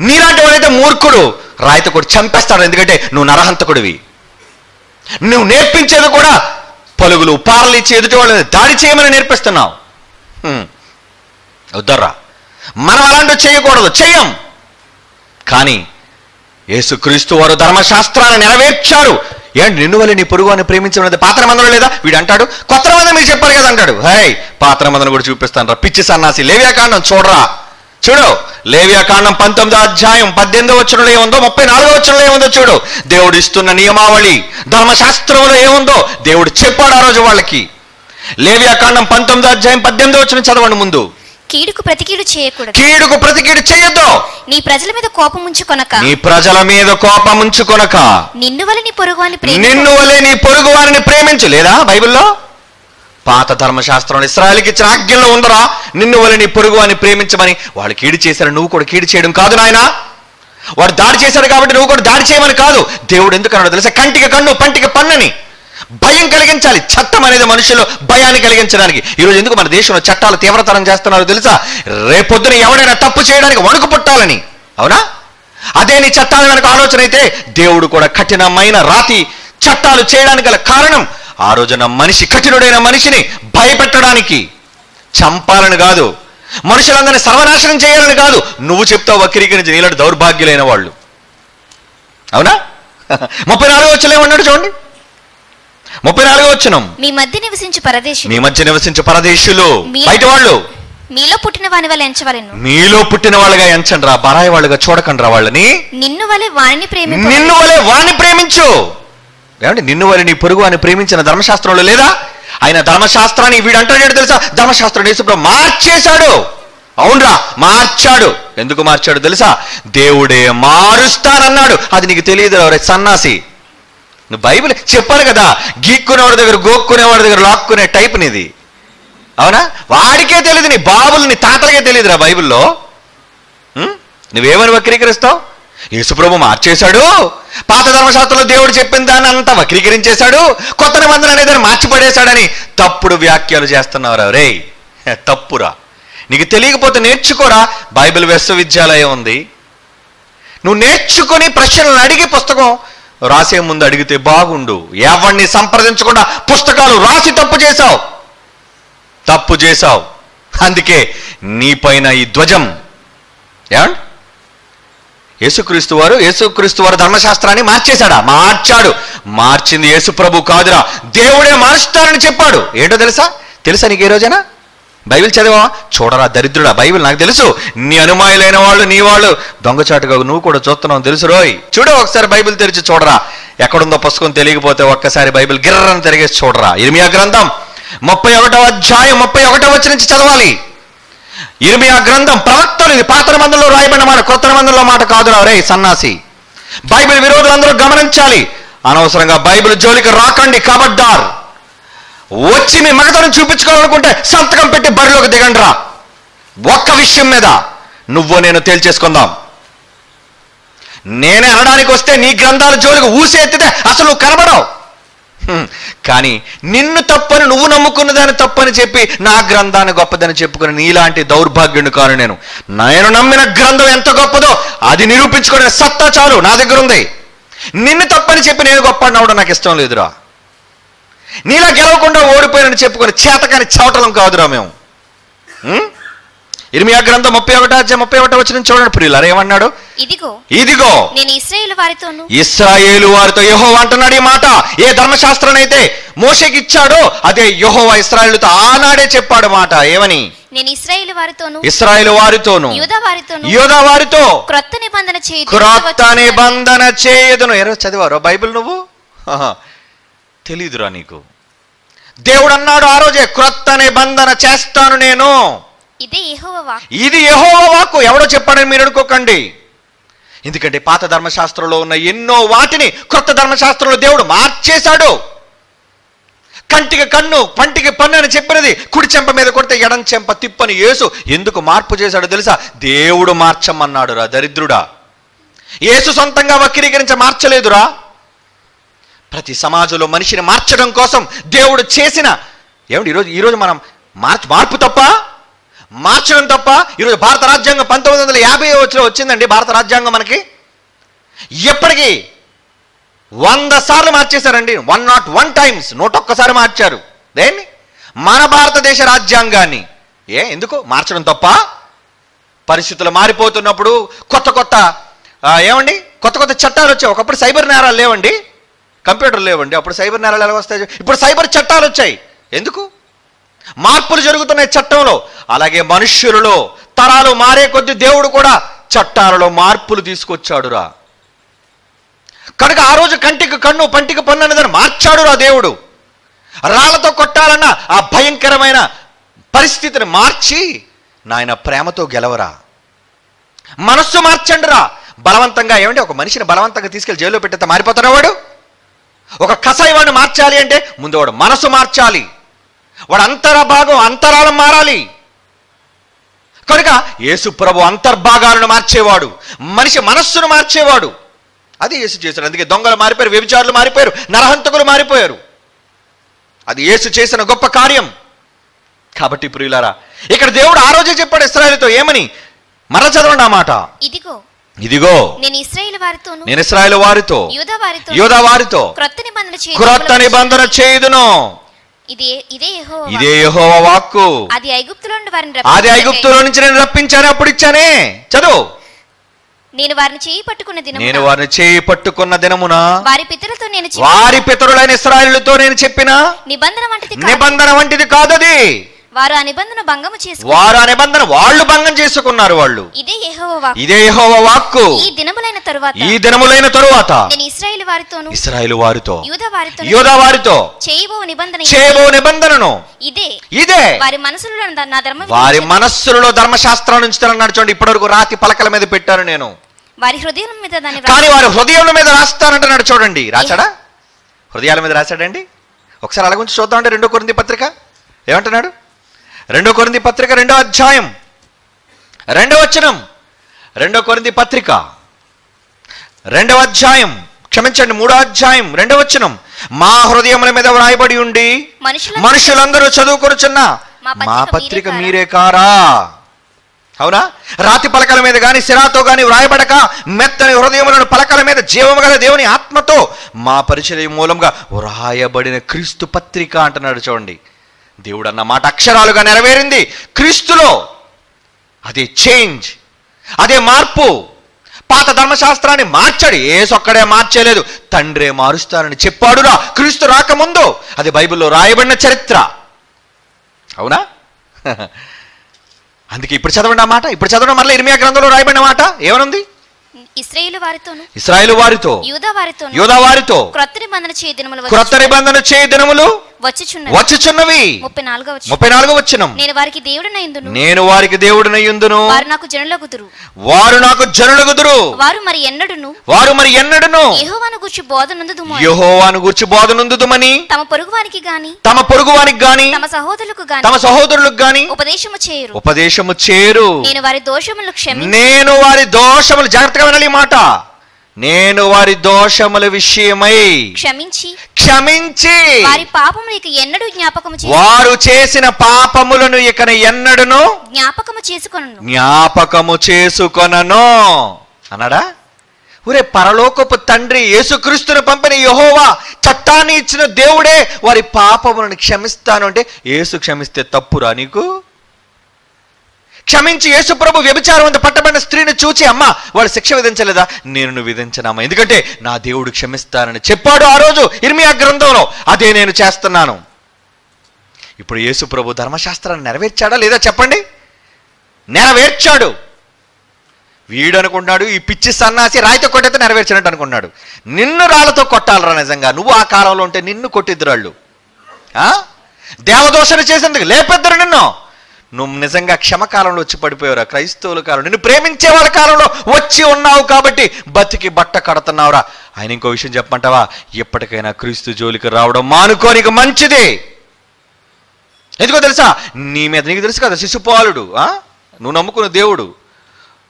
Speaker 1: నీలాంటి వాడైతే మూర్ఖుడు. రాయితో కూడా చంపేస్తాడు. ఎందుకంటే నువ్వు నరహంతకుడివి. నువ్వు నేర్పించేది కూడా పలుగులు పారలు ఇచ్చి ఎదుటి వాళ్ళని దాడి చేయమని నేర్పిస్తున్నావు. వద్దర్రా. మనం అలాంటివి చేయకూడదు. చెయ్యం. కానీ యేసుక్రీస్తు వారు ధర్మశాస్త్రాన్ని నెరవేర్చారు. ఏంటి నిన్ను వల్ల నీ పొరుగు అని ప్రేమించడం పాత్ర మందరం లేదా? వీడు అంటాడు కొత్త మందం మీరు చెప్పారు కదా అంటాడు. హై పాత్ర మందరం కూడా చూపిస్తాను రా పిచ్చి సన్నాసి లేవ్యాకాండం చూడరా. చూడు లేవ్యాకాండం పంతొమ్మిదో అధ్యాయం పద్దెనిమిదో వచనంలో ఏముందో ముప్పై నాలుగో వచ్చరంలో ఏముందో చూడు. దేవుడు ఇస్తున్న నియమావళి ధర్మశాస్త్రంలో ఏముందో దేవుడు చెప్పాడు ఆ రోజు వాళ్ళకి. లేవ్యాకాండం పంతొమ్మిదో అధ్యాయం పద్దెనిమిదో వచ్చిన చదవండి ముందు.
Speaker 2: కీడుకు ప్రతికీడు చేయకూడదు.
Speaker 1: కీడుకు ప్రతికీడు చేయొద్దు.
Speaker 2: నీ ప్రజల మీద కోపం ఉంచుకొనక.
Speaker 1: నీ ప్రజల మీద కోపం ఉంచుకొనక.
Speaker 2: నిన్ను వలని పొరుగు అని
Speaker 1: నిన్ను వలే నీ పొరుగు వారిని ప్రేమించు. లేదా బైబిల్లో? పాత ధర్మశాస్త్రం ఇస్రాయల్కి ఇచ్చిన ఆజ్ఞలో ఉందరా నిన్ను వలె నీ పొరుగు అని ప్రేమించమని వాళ్ళు కీడు చేశారు. నువ్వు కూడా కీడు చేయడం కాదు నాయనా. వాడు దాడి చేశాడు కాబట్టి నువ్వు కూడా దాడి చేయమని కాదు. దేవుడు ఎందుకు అన్నాడు తెలుసా? కంటికి కన్ను పంటికి పన్నని. భయం కలిగించాలి. చట్టం అనేది మనుషులు భయాన్ని కలిగించడానికి. ఈరోజు ఎందుకు మన దేశంలో చట్టాలు తీవ్రతరం చేస్తున్నారో తెలుసా? రేపొద్దున ఎవడైనా తప్పు చేయడానికి వణుకు పుట్టాలని. అవునా? అదే నీ చట్టాల వెనక ఆలోచన అయితే దేవుడు కూడా కఠినమైన రాతి చట్టాలు చేయడానికి గల కారణం ఆ రోజున మనిషి కఠినుడైన మనిషిని భయపెట్టడానికి. చంపాలని కాదు. మనుషులందరినీ సర్వనాశనం చేయాలని కాదు. నువ్వు చెప్తావు వక్రీకరించి నీలాంటి దౌర్భాగ్యులైన వాళ్ళు. అవునా? ముప్పై నాలుగు వచ్చలేమన్నాడు చూడండి. ముప్పై నాలుగో వచ్చినం
Speaker 2: మీ మధ్య నివసించు పరదేశులు.
Speaker 1: మీ మధ్య నివసించే పరదేశులు. బయట వాళ్ళు.
Speaker 2: మీలో పుట్టిన వాని వల్ల ఎంచవలెను
Speaker 1: మీలో పుట్టిన వాళ్ళగా ఎంచండి రా బరాయి వాళ్ళుగా చూడకండి రా వాళ్ళని.
Speaker 2: నిన్ను వలె వాణిని ప్రేమింప
Speaker 1: నిన్ను వలె వాణ్ణి ప్రేమించు. ఏమంటే నిన్ను వలె నీ పొరుగు అని ప్రేమించిన ధర్మశాస్త్రంలో లేదా? ఆయన ధర్మశాస్త్రాన్ని వీడు అంటాడు తెలుసా? ధర్మశాస్త్రం యేసుప్రభు మార్చేశాడు. అవునరా మార్చాడు. ఎందుకు మార్చాడు తెలుసా? దేవుడే మారుస్తానన్నాడు. అది నీకు తెలియదు ఎవరే సన్నాసి. నువ్వు బైబిల్ చెప్పాలి కదా. గీక్కునేవాడి దగ్గర గోక్కునేవాడి దగ్గర లాక్కునే టైప్ నీది. అవునా? వాడికే తెలియదు నీ బాబులు నీ తాతలకే తెలియదురా బైబిల్లో. నువ్వేమని వక్రీకరిస్తావు? యేసుప్రభు మార్చేశాడు. పాత ధర్మశాస్త్రంలో దేవుడు చెప్పిన దాన్ని అంతా వక్రీకరించేశాడు. కొత్త నిబంధన అనేదాన్ని మార్చిపడేశాడని తప్పుడు వ్యాఖ్యలు చేస్తున్నావురా. రే తప్పురా. నీకు తెలియకపోతే నేర్చుకోరా. బైబిల్ విశ్వవిద్యాలయం ఉంది. నువ్వు నేర్చుకొని ప్రశ్నలను అడిగి పుస్తకం రాసే ముందు అడిగితే బాగుండు. ఎవరిని సంప్రదించకుండా పుస్తకాలు రాసి తప్పు చేశావు? తప్పు చేశావు. అందుకే నీపైన ఈ ధ్వజం. ఏమండి? యేసుక్రీస్తు వారు యేసుక్రీస్తు వారు ధర్మశాస్త్రాన్ని మార్చేశాడా? మార్చాడు. మార్చింది యేసు ప్రభు కాదురా. దేవుడే మారుస్తారని చెప్పాడు. ఏంటో తెలుసా? తెలుసా నీకు ఏ రోజైనా? బైబిల్ చదివా చూడరా దరిద్రుడా బైబిల్ నాకు తెలుసు. నీ అనుమాయులైన వాళ్ళు నీ వాళ్ళు. దొంగచాటుగా నువ్వు కూడా చూస్తున్నావు తెలుసు రోయ్. చూడు ఒకసారి బైబిల్ తెరిచి చూడరా. ఎక్కడుందో పుస్తకం తెలియకపోతే ఒక్కసారి బైబిల్ గిర్రని తిరిగేసి చూడరా. ఇరిమియా గ్రంథం ముప్పై ఒకటో అధ్యాయం ముప్పై ఒకటో వచ్చి నుంచి చదవాలి. ఇరిమియా గ్రంథం ప్రవక్తలు ఇది పాత నిబంధనలో రాయబడిన మాట కొత్త నిబంధనలో మాట కాదు రే సన్నాసి. బైబిల్ విరోధులందరూ గమనించాలి. అనవసరంగా బైబిల్ జోలికి రాకండి కబడ్డారు. వచ్చి మీ మగతనం చూపించుకోవాలనుకుంటే సంతకం పెట్టి బరిలోకి దిగండి రా ఒక్క విషయం మీద నువ్వు నేను తేల్చేసుకుందాం. నేనే అనడానికి వస్తే నీ గ్రంథాల జోలికి ఊసి ఎత్తితే అసలు నువ్వు కనబడవు. కానీ నిన్ను తప్పని నువ్వు నమ్ముకున్న దాన్ని తప్పని చెప్పి నా గ్రంథాన్ని గొప్పదని చెప్పుకుని నీలాంటి దౌర్భాగ్యుని కాను నేను. నేను నమ్మిన గ్రంథం ఎంత గొప్పదో అది నిరూపించుకునే సత్తా చాలు నా దగ్గర ఉంది నిన్ను తప్పని చెప్పి నేను గొప్ప నవ్వడం నాకు ఇష్టం లేదురా. నీలా గెలవకుండా ఓడిపోయానని చెప్పుకొని చేతకాని చవటలం కాదురా మేము? ఇర్మియా గ్రంథం ముప్పై ఒకటో అధ్యాయం ముప్పై ఒకటో వచ్చిన చూడండి ప్రియులారా ఏమన్నాడు?
Speaker 2: ఇదిగో
Speaker 1: ఇదిగో
Speaker 2: నేను ఇస్రాయేల్ వారితోను.
Speaker 1: ఇస్రాయేలు వారితో యహో అంటున్నాడు ఈ మాట. ఏ ధర్మశాస్త్రం అయితే మోషకి ఇచ్చాడో అదే యహో ఇస్రాయేలుతో ఆనాడే చెప్పాడు మాట. ఏమని?
Speaker 2: నేను ఇస్రాయేల్ వారితోను.
Speaker 1: ఇస్రాయేలు వారితోను.
Speaker 2: యూదా వారితోను.
Speaker 1: యోధా వారితో.
Speaker 2: క్రొత్త నిబంధన చేయి
Speaker 1: క్రొత్త నిబంధన చేయదును. చదివారు బైబిల్ నువ్వు? ఆహా. తెలీదురా నీకు. దేవుడు అన్నాడు ఆ రోజే క్రొత్త నిబంధన చేస్తాను నేను.
Speaker 2: ఇదే
Speaker 1: ఇది యెహోవా వాక్కు. ఎవడో చెప్పాడని మీరు అనుకోకండి. ఎందుకంటే పాత ధర్మశాస్త్రంలో ఉన్న ఎన్నో వాటిని క్రొత్త ధర్మశాస్త్రంలో దేవుడు మార్చేశాడు. కంటికి కన్ను పంటికి పన్ను అని చెప్పినది కుడి చెంప మీద కొడితే ఎడం చెంప తిప్పని యేసు ఎందుకు మార్పు చేశాడో తెలుసా? దేవుడు మార్చమన్నాడు రా దరిద్రుడా. యేసు సొంతంగా వక్రీకరించ మార్చలేదురా. ప్రతి సమాజంలో మనిషిని మార్చడం కోసం దేవుడు చేసిన ఏమిటి ఈరోజు ఈరోజు మనం మార్చు మార్పు తప్ప మార్చడం తప్ప ఈరోజు భారత రాజ్యాంగం పంతొమ్మిది వందల యాభై వచ్చిన వచ్చిందండి భారత రాజ్యాంగం మనకి. ఎప్పటికీ వంద సార్లు మార్చేశారండి. వన్ నాట్ వన్ టైమ్స్ నూట ఒక్కసారి మార్చారు. దేన్ని? మన భారతదేశ రాజ్యాంగాన్ని. ఏ ఎందుకు? మార్చడం తప్ప. పరిస్థితులు మారిపోతున్నప్పుడు కొత్త కొత్త ఏమండి? కొత్త కొత్త చట్టాలు వచ్చాయి. ఒకప్పుడు సైబర్ నేరాలు లేవండి. కంప్యూటర్ లేవండి అప్పుడు సైబర్ నేరాలు ఎలా వస్తాయి? ఇప్పుడు సైబర్ చట్టాలు వచ్చాయి. ఎందుకు? మార్పులు జరుగుతున్నాయి చట్టంలో. అలాగే మనుష్యులలో తరాలు మారే కొద్ది దేవుడు కూడా చట్టాలలో మార్పులు తీసుకొచ్చాడురా. కనుక ఆ రోజు కంటికి కన్ను పంటికి పన్ను అనేదాన్ని మార్చాడురా దేవుడు. రాళ్ళతో కొట్టాలన్న ఆ భయంకరమైన పరిస్థితిని మార్చి నాయన ప్రేమతో గెలవరా. మనస్సు మార్చండిరా. బలవంతంగా ఏమంటే ఒక మనిషిని బలవంతంగా తీసుకెళ్ళి జైల్లో పెట్టేత మారిపోతాడా వాడు? ఒక కసాయి వాడిని మార్చాలి అంటే ముందు వాడు మనసు మార్చాలి. వాడు అంతర భాగం అంతరాలం మారాలి. కనుక యేసుప్రభు అంతర్భాగాలను మార్చేవాడు మనిషి మనస్సును మార్చేవాడు. అది యేసు చేశాడు. అందుకే దొంగలు మారిపోయారు వ్యభిచారులు మారిపోయారు నరహంతకులు మారిపోయారు. అది యేసు చేసిన గొప్ప కార్యం. కాబట్టి ప్రియులారా ఇక్కడ దేవుడు ఆ రోజే చెప్పాడు ఇస్రాయలతో ఏమని? మర చదవండి ఆ మాట.
Speaker 2: ఇదిగో
Speaker 1: ఇదిగో
Speaker 2: నేను ఇస్రాయేల్ వారితోను
Speaker 1: నేను ఇస్రాయేల్ వారితో
Speaker 2: యూదా వారితో
Speaker 1: వారితో
Speaker 2: క్రొత్త నిబంధన చేయి
Speaker 1: క్రొత్త నిబంధన చేయుదును.
Speaker 2: ఇది ఇదే యెహోవా
Speaker 1: ఇదే యెహోవా వాక్కు.
Speaker 2: అది ఐగుప్తులో నుండి వారిని
Speaker 1: ఆది
Speaker 2: రప్పించుటకై-
Speaker 1: ఐగుప్తులో నుంచి నేను రప్పించాను అప్పుడు ఇచ్చానే. చదువు.
Speaker 2: నేను వారిని చేయి పట్టుకున్న
Speaker 1: నేను
Speaker 2: దినమున
Speaker 1: వారిని చేయి పట్టుకున్న దినమున
Speaker 2: వారి పితరులతో నేను
Speaker 1: వారి పితరులైన ఇస్రాయేలుతో నేను చెప్పిన
Speaker 2: నిబంధన వంటిది కాదు.
Speaker 1: నిబంధన వంటిది కాదది.
Speaker 2: వారు ఆ నిబంధన భంగము చేసుకు
Speaker 1: వారు ఆ నిబంధన వాళ్ళు భంగం చేసుకున్నారు వాళ్ళు.
Speaker 2: ఇదే యెహోవా వాక్కు.
Speaker 1: ఇదే యెహోవా వాక్కు.
Speaker 2: ఈ దినములైన తరువాత.
Speaker 1: ఈ దినములైన తరువాత.
Speaker 2: నేను ఇస్రాయేల్ వారితోను
Speaker 1: ఇస్రాయేలు వారితో
Speaker 2: యూద వారితో
Speaker 1: యోధా వారితో
Speaker 2: చేయబో నిబంధన
Speaker 1: చేయబో నిబంధనను.
Speaker 2: ఇదే.
Speaker 1: ఇదే.
Speaker 2: వారి మనసులో నా- ధర్మ
Speaker 1: వారి మనస్సులలో ధర్మశాస్త్రాన్ని ఉంచుతారన్నాడు చూడండి ఇప్పటివరకు రాతి పలకల మీద పెట్టాను నేను.
Speaker 2: వారి హృదయం మీద దాన్ని
Speaker 1: కానీ వారి హృదయం మీద రాస్తానంటున్నాడు చూడండి రాశాడా? హృదయాల మీద రాశాడండి? ఒకసారి అలా గురించి చూద్దామంటే రెండో కొరింది పత్రిక? ఏమంటున్నాడు? రెండో కొరింది పత్రిక రెండో అధ్యాయం. రెండో వచనం. రెండో కొరింది పత్రిక. రెండవ అధ్యాయం. క్షమించండి మూడో అధ్యాయం. రెండవ వచనం. మా హృదయముల మీద వ్రాయబడి ఉండి
Speaker 2: మనుషుల
Speaker 1: మనుషులందరూ చదువుకొనుచున్న
Speaker 2: మా పత్రిక
Speaker 1: మా
Speaker 2: మీరే
Speaker 1: పత్రిక
Speaker 2: కారా?
Speaker 1: మీరే కారా? అవునా? రాతి పలకల మీద గాని సిరాతో గాని వ్రాయబడక మెత్తని హృదయములను పలకల మీద జీవము గల దేవుని ఆత్మతో మా పరిచయ మూలంగా వ్రాయబడిన క్రీస్తు పత్రిక అంటున్నాడు చూడండి. దేవుడు అన్న మాట అక్షరాలుగా నెరవేరింది. క్రీస్తులో అదే చేంజ్ అదే మార్పు. పాత ధర్మశాస్త్రాన్ని మార్చాడు. ఏసొక్కడే మార్చలేదు. తండ్రే మారుస్తానని చెప్పాడురా. క్రీస్తు రాకముందు అది బైబిల్లో రాయబడిన చరిత్ర. అవునా? అందుకే ఇప్పుడు చదవండి ఆ మాట. ఇప్పుడు చదవడం మళ్ళీ ఇర్మియా గ్రంథంలో రాయబడిన మాట ఏమనుంది?
Speaker 2: ఇస్రాయేల్ వారితోను
Speaker 1: ఇస్రాయేలు వారితో
Speaker 2: యూద వారితోను
Speaker 1: యోధా వారితో
Speaker 2: క్రొత్త నిబంధన చేయ దినములు
Speaker 1: క్రొత్త నిబంధన చేయ దినములు
Speaker 2: వచ్చుచున్నవి.
Speaker 1: వచ్చుచున్నవి.
Speaker 2: ముప్పై నాలుగో వచ్చి నేను వారికి దేవుడినైందును
Speaker 1: నేను వారికి దేవుడినయ్యుందును
Speaker 2: వారు నాకు జనులగుదురు
Speaker 1: వారు నాకు జనులుగుదురు
Speaker 2: వారు మరి ఎన్నడును?
Speaker 1: వారు మరి ఎన్నడును?
Speaker 2: యెహోవాను గురించి బోధనందుదుము
Speaker 1: యెహోవాను గూర్చి బోధనుందుమని
Speaker 2: తమ పొరుగు వారికి గాని
Speaker 1: తమ పొరుగు వానికి గాని
Speaker 2: తమ సహోదరులకు గాని
Speaker 1: తమ సహోదరులకు గాని
Speaker 2: ఉపదేశము చేయరు.
Speaker 1: ఉపదేశము చేరు
Speaker 2: నేను వారి దోషములను క్షమించి.
Speaker 1: నేను వారి దోషములు జాగ్రత్తగా వినాలి మాట. నేను వారి దోషముల విషయమై
Speaker 2: క్షమించి.
Speaker 1: క్షమించి.
Speaker 2: వారి పాపములు ఇక ఎన్నడూ జ్ఞాపకము
Speaker 1: వారు చేసిన పాపములను ఇకన ఎన్నడును?
Speaker 2: జ్ఞాపకము చేసుకొను
Speaker 1: జ్ఞాపకము చేసుకొనను. అన్నాడా? ఒరే పరలోకపు తండ్రి యేసుక్రీస్తును పంపిన యెహోవా చట్టాన్ని ఇచ్చిన దేవుడే వారి పాపములను క్షమిస్తాను అంటే యేసు క్షమిస్తే తప్పురా నీకు? క్షమించి యేసుప్రభు వ్యభిచారం అంత పట్టబడిన స్త్రీని చూచి అమ్మ వాళ్ళు శిక్ష విధించలేదా? నేను నువ్వు విధించనమ్మా. ఎందుకంటే నా దేవుడు క్షమిస్తానని చెప్పాడు ఆ రోజు ఇర్మియా గ్రంథంలో. అదే నేను చేస్తున్నాను. ఇప్పుడు యేసుప్రభు ధర్మశాస్త్రాన్ని నెరవేర్చాడా లేదా చెప్పండి? నెరవేర్చాడు. వీడు అనుకున్నాడు ఈ పిచ్చి సన్నాసి రాయితో కొట్టేతే నెరవేర్చినట్టు అనుకున్నాడు. నిన్ను రాళ్ళతో కొట్టాలరా నిజంగా? నువ్వు ఆ కాలంలో ఉంటే నిన్ను కొట్టిద్దరాళ్ళు. ఆ? దేవదోషణ చేసేందుకు లేపెద్దరు నిన్ను. నువ్వు నిజంగా క్షమకాలంలో వచ్చి పడిపోయావురా. క్రైస్తవుల కాలం నిన్ను ప్రేమించే వాళ్ళ కాలంలో వచ్చి ఉన్నావు కాబట్టి బతికి బట్ట కడుతున్నావురా. ఆయన ఇంకో విషయం చెప్పమంటావా? ఎప్పటికైనా క్రీస్తు జోలికి రావడం మానుకోనికి మంచిది. ఎందుకో తెలుసా? నీ మీద నీకు తెలుసు కదా శిశుపాలుడు ఆ? నువ్వు నమ్ముకున్న దేవుడు.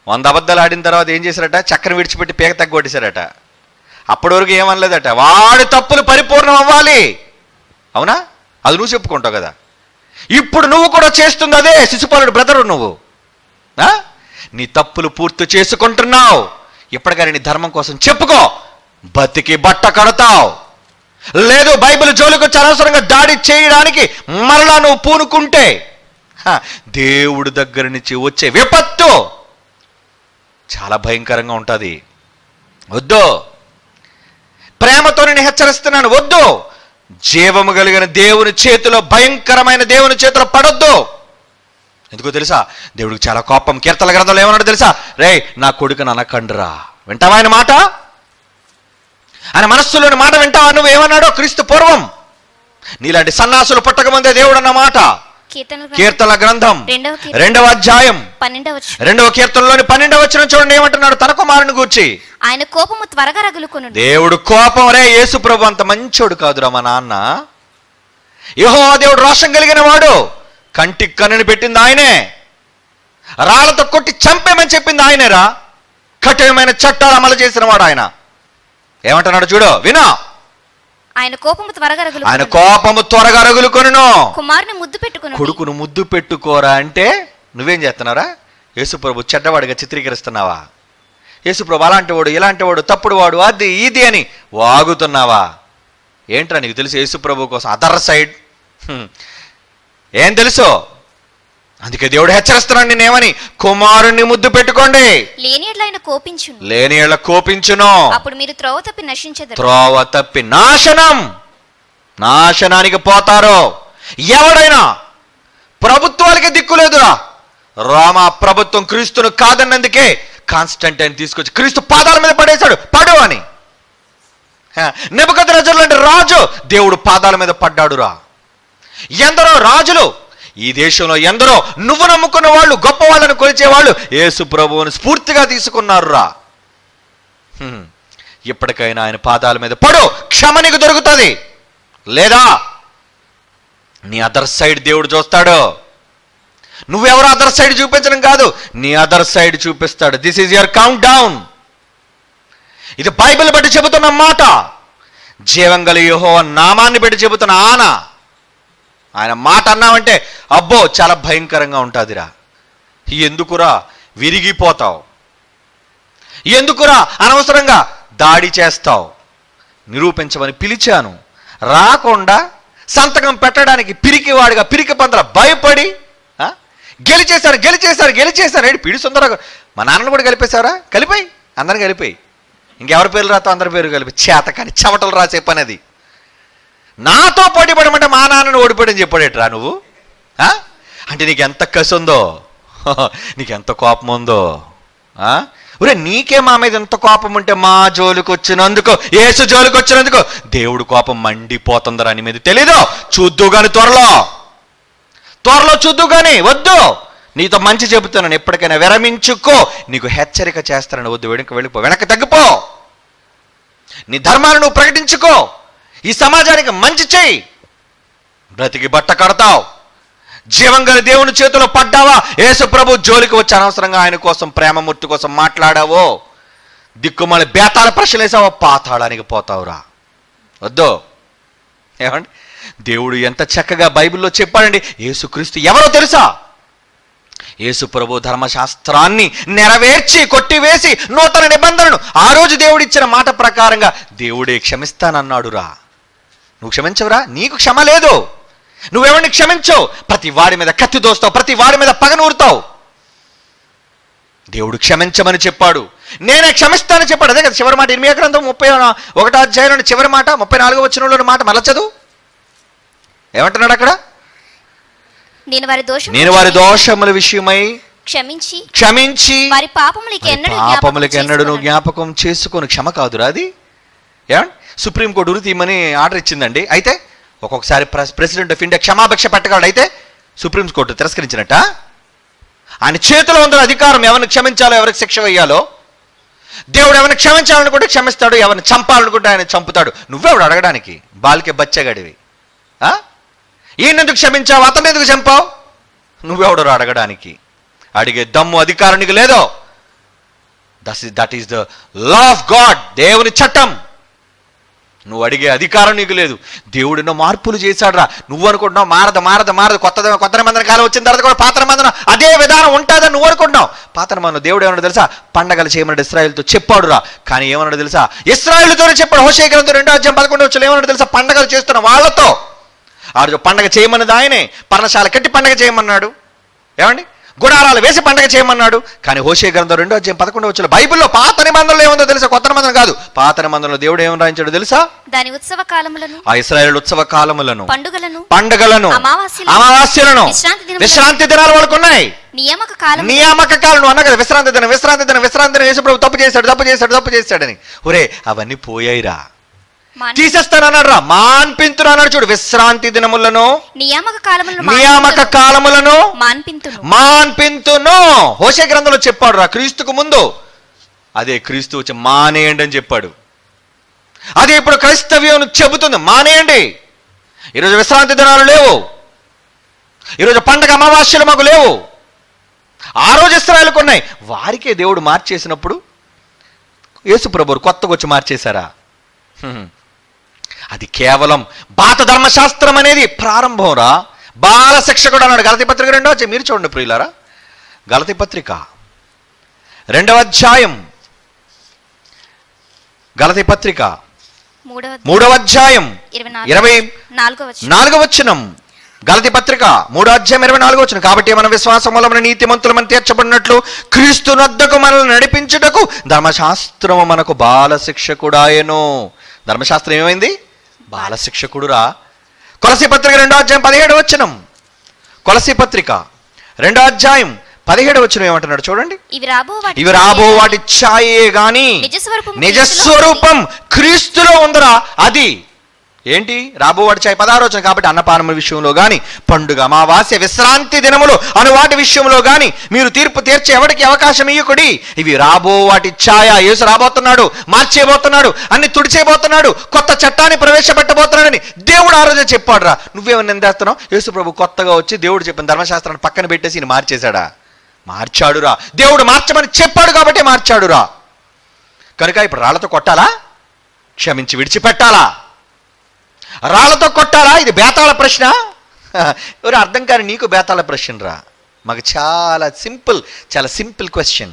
Speaker 1: వంద అబద్ధాలు ఆడిన తర్వాత ఏం చేశారట? చక్కెర విడిచిపెట్టి పీక తగ్గొట్టేశారట అప్పటి వరకు ఏమనలేదట? వాడి తప్పులు పరిపూర్ణం అవ్వాలి. అవునా? అది నువ్వు చెప్పుకుంటావు కదా. ఇప్పుడు నువ్వు కూడా చేస్తుంది అదే శిశుపాలుడు బ్రదరు నువ్వు. ఆ? నీ తప్పులు పూర్తి చేసుకుంటున్నావు. ఇప్పటికైనా నీ ధర్మం కోసం చెప్పుకో. బతికి బట్ట కడతావు. లేదు బైబిల్ జోలికి వచ్చి అనవసరంగా దాడి చేయడానికి మరలా నువ్వు పూనుకుంటే హ, దేవుడి దగ్గర నుంచి వచ్చే విపత్తు చాలా భయంకరంగా ఉంటుంది. వద్దు. ప్రేమతో నేను హెచ్చరిస్తున్నాను. వద్దు. జీవము కలిగిన దేవుని చేతిలో భయంకరమైన దేవుని చేతిలో పడొద్దు. ఎందుకో తెలుసా? దేవుడికి చాలా కోపం. కీర్తల గ్రంథంలో ఏమన్నాడు తెలుసా? రే నా కొడుకుని అనకండ్రా. వింటావా ఆయన మాట? ఆయన మనస్సులోని మాట వింటావా నువ్వు? ఏమన్నాడో? క్రీస్తు పూర్వం. నీలాంటి సన్నాసులు పుట్టకముందే దేవుడు అన్న మాట.
Speaker 2: కీర్తన
Speaker 1: గ్రంథం.
Speaker 2: రెండవ
Speaker 1: అధ్యాయం.
Speaker 2: పన్నెండవ
Speaker 1: రెండవ కీర్తనలోని పన్నెండవ వచ్చిన చూడండి ఏమంటున్నాడు తన కుమారుని గూర్చి.
Speaker 2: ఆయన కోపము త్వరగా రగులుకొను
Speaker 1: దేవుడు కోపం రే యేసు ప్రభు అంత మంచోడు కాదురా మా నాన్న. యహో దేవుడు రోషం కలిగిన వాడు. కంటికి కన్నుని పెట్టింది ఆయనే. రాళ్ళతో కొట్టి చంపేమని చెప్పింది ఆయనేరా. కఠినమైన చట్టాలు అమలు చేసిన వాడు ఆయన. ఏమంటున్నాడు చూడు వినా.
Speaker 2: ఆయన కోపము త్వరగా
Speaker 1: ఆయన
Speaker 2: రగులుకొను
Speaker 1: కోపము త్వరగా
Speaker 2: కుమారుని ముద్దు పెట్టుకును
Speaker 1: కొడుకును ముద్దు పెట్టుకోరా అంటే నువ్వేం చేస్తున్నారా? యేసుప్రభు చెడ్డవాడిగా చిత్రీకరిస్తున్నావా? యేసుప్రభు అలాంటి వాడు ఇలాంటి వాడు తప్పుడు వాడు అది ఇది అని వాగుతున్నావా? ఏంట్రా నీకు తెలుసు యేసుప్రభు కోసం అదర్ సైడ్. ఏం తెలుసు? అందుకే దేవుడు హెచ్చరిస్తున్నాడు నేనేమని కుమారుణ్ణి ముద్దు పెట్టుకోండి.
Speaker 2: లేని ఆయన కోపించును.
Speaker 1: లేని కోపించును.
Speaker 2: అప్పుడు మీరు త్రోవ తప్పి నశించదరు.
Speaker 1: త్రోవ తప్పి నాశనం. నాశనానికి పోతారు. ఎవడైనా ప్రభుత్వాలకి దిక్కు లేదురా. రామ ప్రభుత్వం క్రీస్తును కాదన్నందుకే కాన్స్టంటైన్ తీసుకొచ్చి క్రీస్తు పాదాల మీద పడేశాడు. పడు అని. నెబద్ లాంటి రాజు దేవుడు పాదాల మీద పడ్డాడురా. ఎందరో రాజులు ఈ దేశంలో ఎందరో నువ్వు నమ్ముకున్న వాళ్ళు గొప్ప వాళ్ళని కొలిచే వాళ్ళు యేసు ప్రభువుని స్ఫూర్తిగా తీసుకున్నారురా. ఇప్పటికైనా ఆయన పాదాల మీద పడు క్షమ నీకు దొరుకుతుంది. లేదా? నీ అదర్ సైడ్ దేవుడు చూస్తాడు. నువ్వెవరు అదర్ సైడ్ చూపించడం కాదు నీ అదర్ సైడ్ చూపిస్తాడు. This is your count down ఇది బైబిల్ బట్టి చెబుతున్న మాట. జీవంగల యూహో నామాన్ని బట్టి చెబుతున్న ఆన. ఆయన మాట అన్నామంటే అబ్బో చాలా భయంకరంగా ఉంటుందిరా. ఎందుకురా విరిగిపోతావు? ఎందుకురా అనవసరంగా దాడి చేస్తావు? నిరూపించమని పిలిచాను. రాకుండా సంతకం పెట్టడానికి పిరికివాడిగా పిరికి పందల భయపడి గెలిచేశారు గెలిచేశారు గెలిచేశారు. ఏంటి పిడి సుందర మా నాన్నను కూడా కలిపేశారా కలిపాయి. అందరిని కలిపాయి. ఇంకెవరి పేర్లు రాతో అందరి పేరు కలిపి చేత కానీ చెమటలు రాసే పని అది. నాతో పోటీ పడమంటే మా నాన్నను ఓడిపోయని చెప్పాడేట్రా నువ్వు? అంటే నీకు ఎంత కసి ఉందో నీకు ఎంత కోపం ఉందో ఒరే నీకే మా మీద ఎంత కోపం ఉంటే మా జోలికి వచ్చినందుకు ఏసు జోలికి వచ్చినందుకు దేవుడు కోపం మండిపోతుందరా నీ మీద. తెలీదు? చూద్దు కానీ త్వరలో. త్వరలో చూద్దు గాని వద్దు. నీతో మంచి చెబుతున్నాను ఎప్పటికైనా విరమించుకో. నీకు హెచ్చరిక చేస్తానని వద్దు. వెనుక వెళ్ళిపో. వెనక్కి తగ్గిపో. నీ ధర్మాలను నువ్వు ప్రకటించుకో. ఈ సమాజానికి మంచి చేయి బ్రతికి బట్ట కడతావు. జీవం గల దేవుని చేతిలో పడ్డావా? యేసు ప్రభు జోలికి వచ్చి అనవసరంగా ఆయన కోసం ప్రేమమూర్తి కోసం మాట్లాడావో? దిక్కుమల బేతాల ప్రశ్నలేసావో పాతాళానికి పోతావురా. వద్దు. ఏమండి? దేవుడు ఎంత చక్కగా బైబిల్లో చెప్పాడండి. యేసుక్రీస్తు ఎవరో తెలుసా? యేసు ప్రభు ధర్మశాస్త్రాన్ని నెరవేర్చి కొట్టివేసి నూతన నిబంధనను ఆ రోజు దేవుడిచ్చిన మాట ప్రకారంగా దేవుడే క్షమిస్తానన్నాడురా. నువ్వు క్షమించవురా? నీకు క్షమ లేదు. నువ్వెవరిని క్షమించవు? ప్రతి వాడి మీద కత్తి దోస్తావు ప్రతి వాడి మీద పగనూరుతావు దేవుడు క్షమించమని చెప్పాడు. నేనే క్షమిస్తానని చెప్పాడు. అదే కదా చివరి మాట. ఇనిమియా గ్రంథం ముప్పై ఒకటో అధ్యాయంలోని చివరి మాట ముప్పై నాలుగో వచ్చినలోని మాట మళ్ళా చదువు. ఏమంటున్నాడు అక్కడ?
Speaker 2: నేను వారి దోషం
Speaker 1: నేను వారి దోషముల విషయమై
Speaker 2: క్షమించి
Speaker 1: క్షమించి
Speaker 2: వారి పాపములకి ఎన్నడూ
Speaker 1: పాపములకి ఎన్నడూ
Speaker 2: జ్ఞాపకం
Speaker 1: జ్ఞాపకం చేసుకొని. క్షమ కాదురా అది. ఏమండి? సుప్రీంకోర్టు ఉరి తీయమని ఆర్డర్ ఇచ్చిందండి. అయితే ఒక్కొక్కసారి ప్రెసిడెంట్ ఆఫ్ ఇండియా క్షమాభిక్ష పెట్టగలడైతే సుప్రీంకోర్టు తిరస్కరించినట్ట? ఆయన చేతిలో ఉన్న అధికారం ఎవరిని క్షమించాలో ఎవరికి శిక్ష వేయాలో? దేవుడు ఎవరిని క్షమించాలనుకుంటే క్షమిస్తాడు ఎవరిని చంపాలనుకుంటే ఆయన చంపుతాడు. నువ్వెవడు అడగడానికి? బాలికే బచ్చగడివి. ఆ? ఈయనెందుకు క్షమించావు? అతను ఎందుకు చంపావు? నువ్వెవడరు అడగడానికి? అడిగే దమ్ము అధికారానికి లేదో? Thus that is the law of God దేవుని చట్టం. నువ్వు అడిగే అధికారం నీకు లేదు. దేవుడు ఎన్నో మార్పులు చేశాడురా. నువ్వు అనుకుంటున్నావు మారద మారద మారద. కొత్త కొత్త మందన కాలం వచ్చిన తర్వాత కూడా పాత మందన అదే విధానం ఉంటుందని నువ్వు అనుకుంటున్నావు. పాత మందన దేవుడు ఏమన్నా తెలుసా? పండగలు చేయమన్నాడు ఇస్రాయల్తో చెప్పాడురా. కానీ ఏమన్నాడు తెలుసా? ఇస్రాయల్తోనే చెప్పాడు. హోషేకరంతో రెండో అధ్యాయం పదకొండు వచ్చి ఏమన్నాడు తెలుసా? పండగలు చేస్తున్న వాళ్ళతో. ఆడు పండగ చేయమన్నది ఆయనే. పర్ణశాల కట్టి పండగ చేయమన్నాడు. ఏమండి? గుడారాలు వేసి పండగ చేయమన్నాడు. కానీ హోషే గ్రంథం రెండో అధ్యాయం పదకొండు వచ్చిన బైబిల్లో పాత నిబంధనలు ఏముందో తెలుసా? కొత్త నిబంధన కాదు. పాత నిబంధనలో దేవుడు ఏమని రాయించాడు తెలుసా?
Speaker 2: దాని ఉత్సవ కాలములను
Speaker 1: ఆ ఇస్రాయేల్ ఉత్సవ కాలములను
Speaker 2: పండుగలను
Speaker 1: పండుగలను
Speaker 2: అమావాస్యలను, విశ్రాంతి
Speaker 1: దినాలు వాళ్ళకు ఉన్నాయి.
Speaker 2: నియామక కాలం
Speaker 1: నియామక కాలం అన్నా కదా విశ్రాంతి దినం విశ్రాంతి దినం విశ్రాంతి దినం యేసుప్రభు తప్పు చేశాడు తప్పు చేశాడు తప్పు చేశాడని. ఒరే అవన్నీ పోయాయిరా. తీసేస్తానన్నాడు రా మాన్పింతును అన్నాడు చూడు. విశ్రాంతి దినములను
Speaker 2: నియామక కాలములను
Speaker 1: నియామక కాలములను
Speaker 2: మాన్పింతును.
Speaker 1: మాన్పింతును. హోషే గ్రంథంలో చెప్పాడు రా క్రీస్తుకు ముందు. అదే క్రీస్తు వచ్చి మానేయండి అని చెప్పాడు. అదే ఇప్పుడు క్రైస్తవ్యం చెబుతుంది. మానేయండి. ఈరోజు విశ్రాంతి దినాలు లేవు. ఈరోజు పండగ అమావాస్యలు మాకు లేవు. ఆ రోజు ఇస్రాయలకు ఉన్నాయి. వారికే దేవుడు మార్చేసినప్పుడు యేసు ప్రభువు కొత్తగా వచ్చి మార్చేశారా. అది కేవలం బాత ధర్మశాస్త్రం అనేది ప్రారంభం రా బాల శిక్షకుడు అన్నాడు. గలతి పత్రిక రెండో అధ్యాయం. మీరు చూడండి ప్రియులారా. గలతి పత్రిక రెండవ అధ్యాయం. గలతి పత్రిక
Speaker 2: మూడవ
Speaker 1: అధ్యాయం.
Speaker 2: ఇరవై
Speaker 1: నాలుగవ వచనం. గలతి పత్రిక మూడో అధ్యాయం ఇరవై నాలుగు వచ్చిన కాబట్టి మన విశ్వాసం వల్ల మన నీతిమంతులమని తీర్చబడినట్లు క్రీస్తు నద్దకు మనల్ని నడిపించుటకు ధర్మశాస్త్రము మనకు బాల శిక్షకుడాయను ధర్మశాస్త్రం ఏమైంది? బాల శిక్షకుడురా కొలసి పత్రిక రెండో అధ్యాయం పదిహేడు వచ్చినం కొలసి పత్రిక రెండో అధ్యాయం పదిహేడు వచ్చిన ఏమంటున్నాడు చూడండి.
Speaker 2: ఇవి రాబో వాటి
Speaker 1: ఇవి రాబో వాటి ఛాయే గాని
Speaker 2: నిజస్వరూపం
Speaker 1: క్రీస్తులో ఉందరా. అది ఏంటి? రాబో వాటి పదారోచన కాబట్టి అన్నపానముల విషయంలో కానీ పండుగ అమావాస్య విశ్రాంతి దినములు అను వాటి విషయంలో కానీ మీరు తీర్పు తీర్చే ఎవరికి అవకాశం ఇయ్యకుడి? ఇవి రాబో వాటి ఛాయ. యేసు రాబోతున్నాడు మార్చేయబోతున్నాడు అన్ని తుడిచేయబోతున్నాడు కొత్త చట్టాన్ని ప్రవేశపెట్టబోతున్నాడని దేవుడు ఆ రోజే చెప్పాడురా. నువ్వేమన్నా నిందేస్తున్నావు? యేసు ప్రభు కొత్తగా వచ్చి దేవుడు చెప్పిన ధర్మశాస్త్రాన్ని పక్కన పెట్టేసి ఈయన మార్చేశాడా? మార్చాడురా. దేవుడు మార్చమని చెప్పాడు కాబట్టి మార్చాడురా. కనుక ఇప్పుడు రాళ్ళతో కొట్టాలా? క్షమించి విడిచిపెట్టాలా? రాళ్ళతో కొట్టాలా? ఇది బేతాళ ప్రశ్న? ఎవరు అర్థం కాని నీకు బేతాళ ప్రశ్న రా. మాకు చాలా సింపుల్ చాలా సింపుల్ క్వశ్చన్.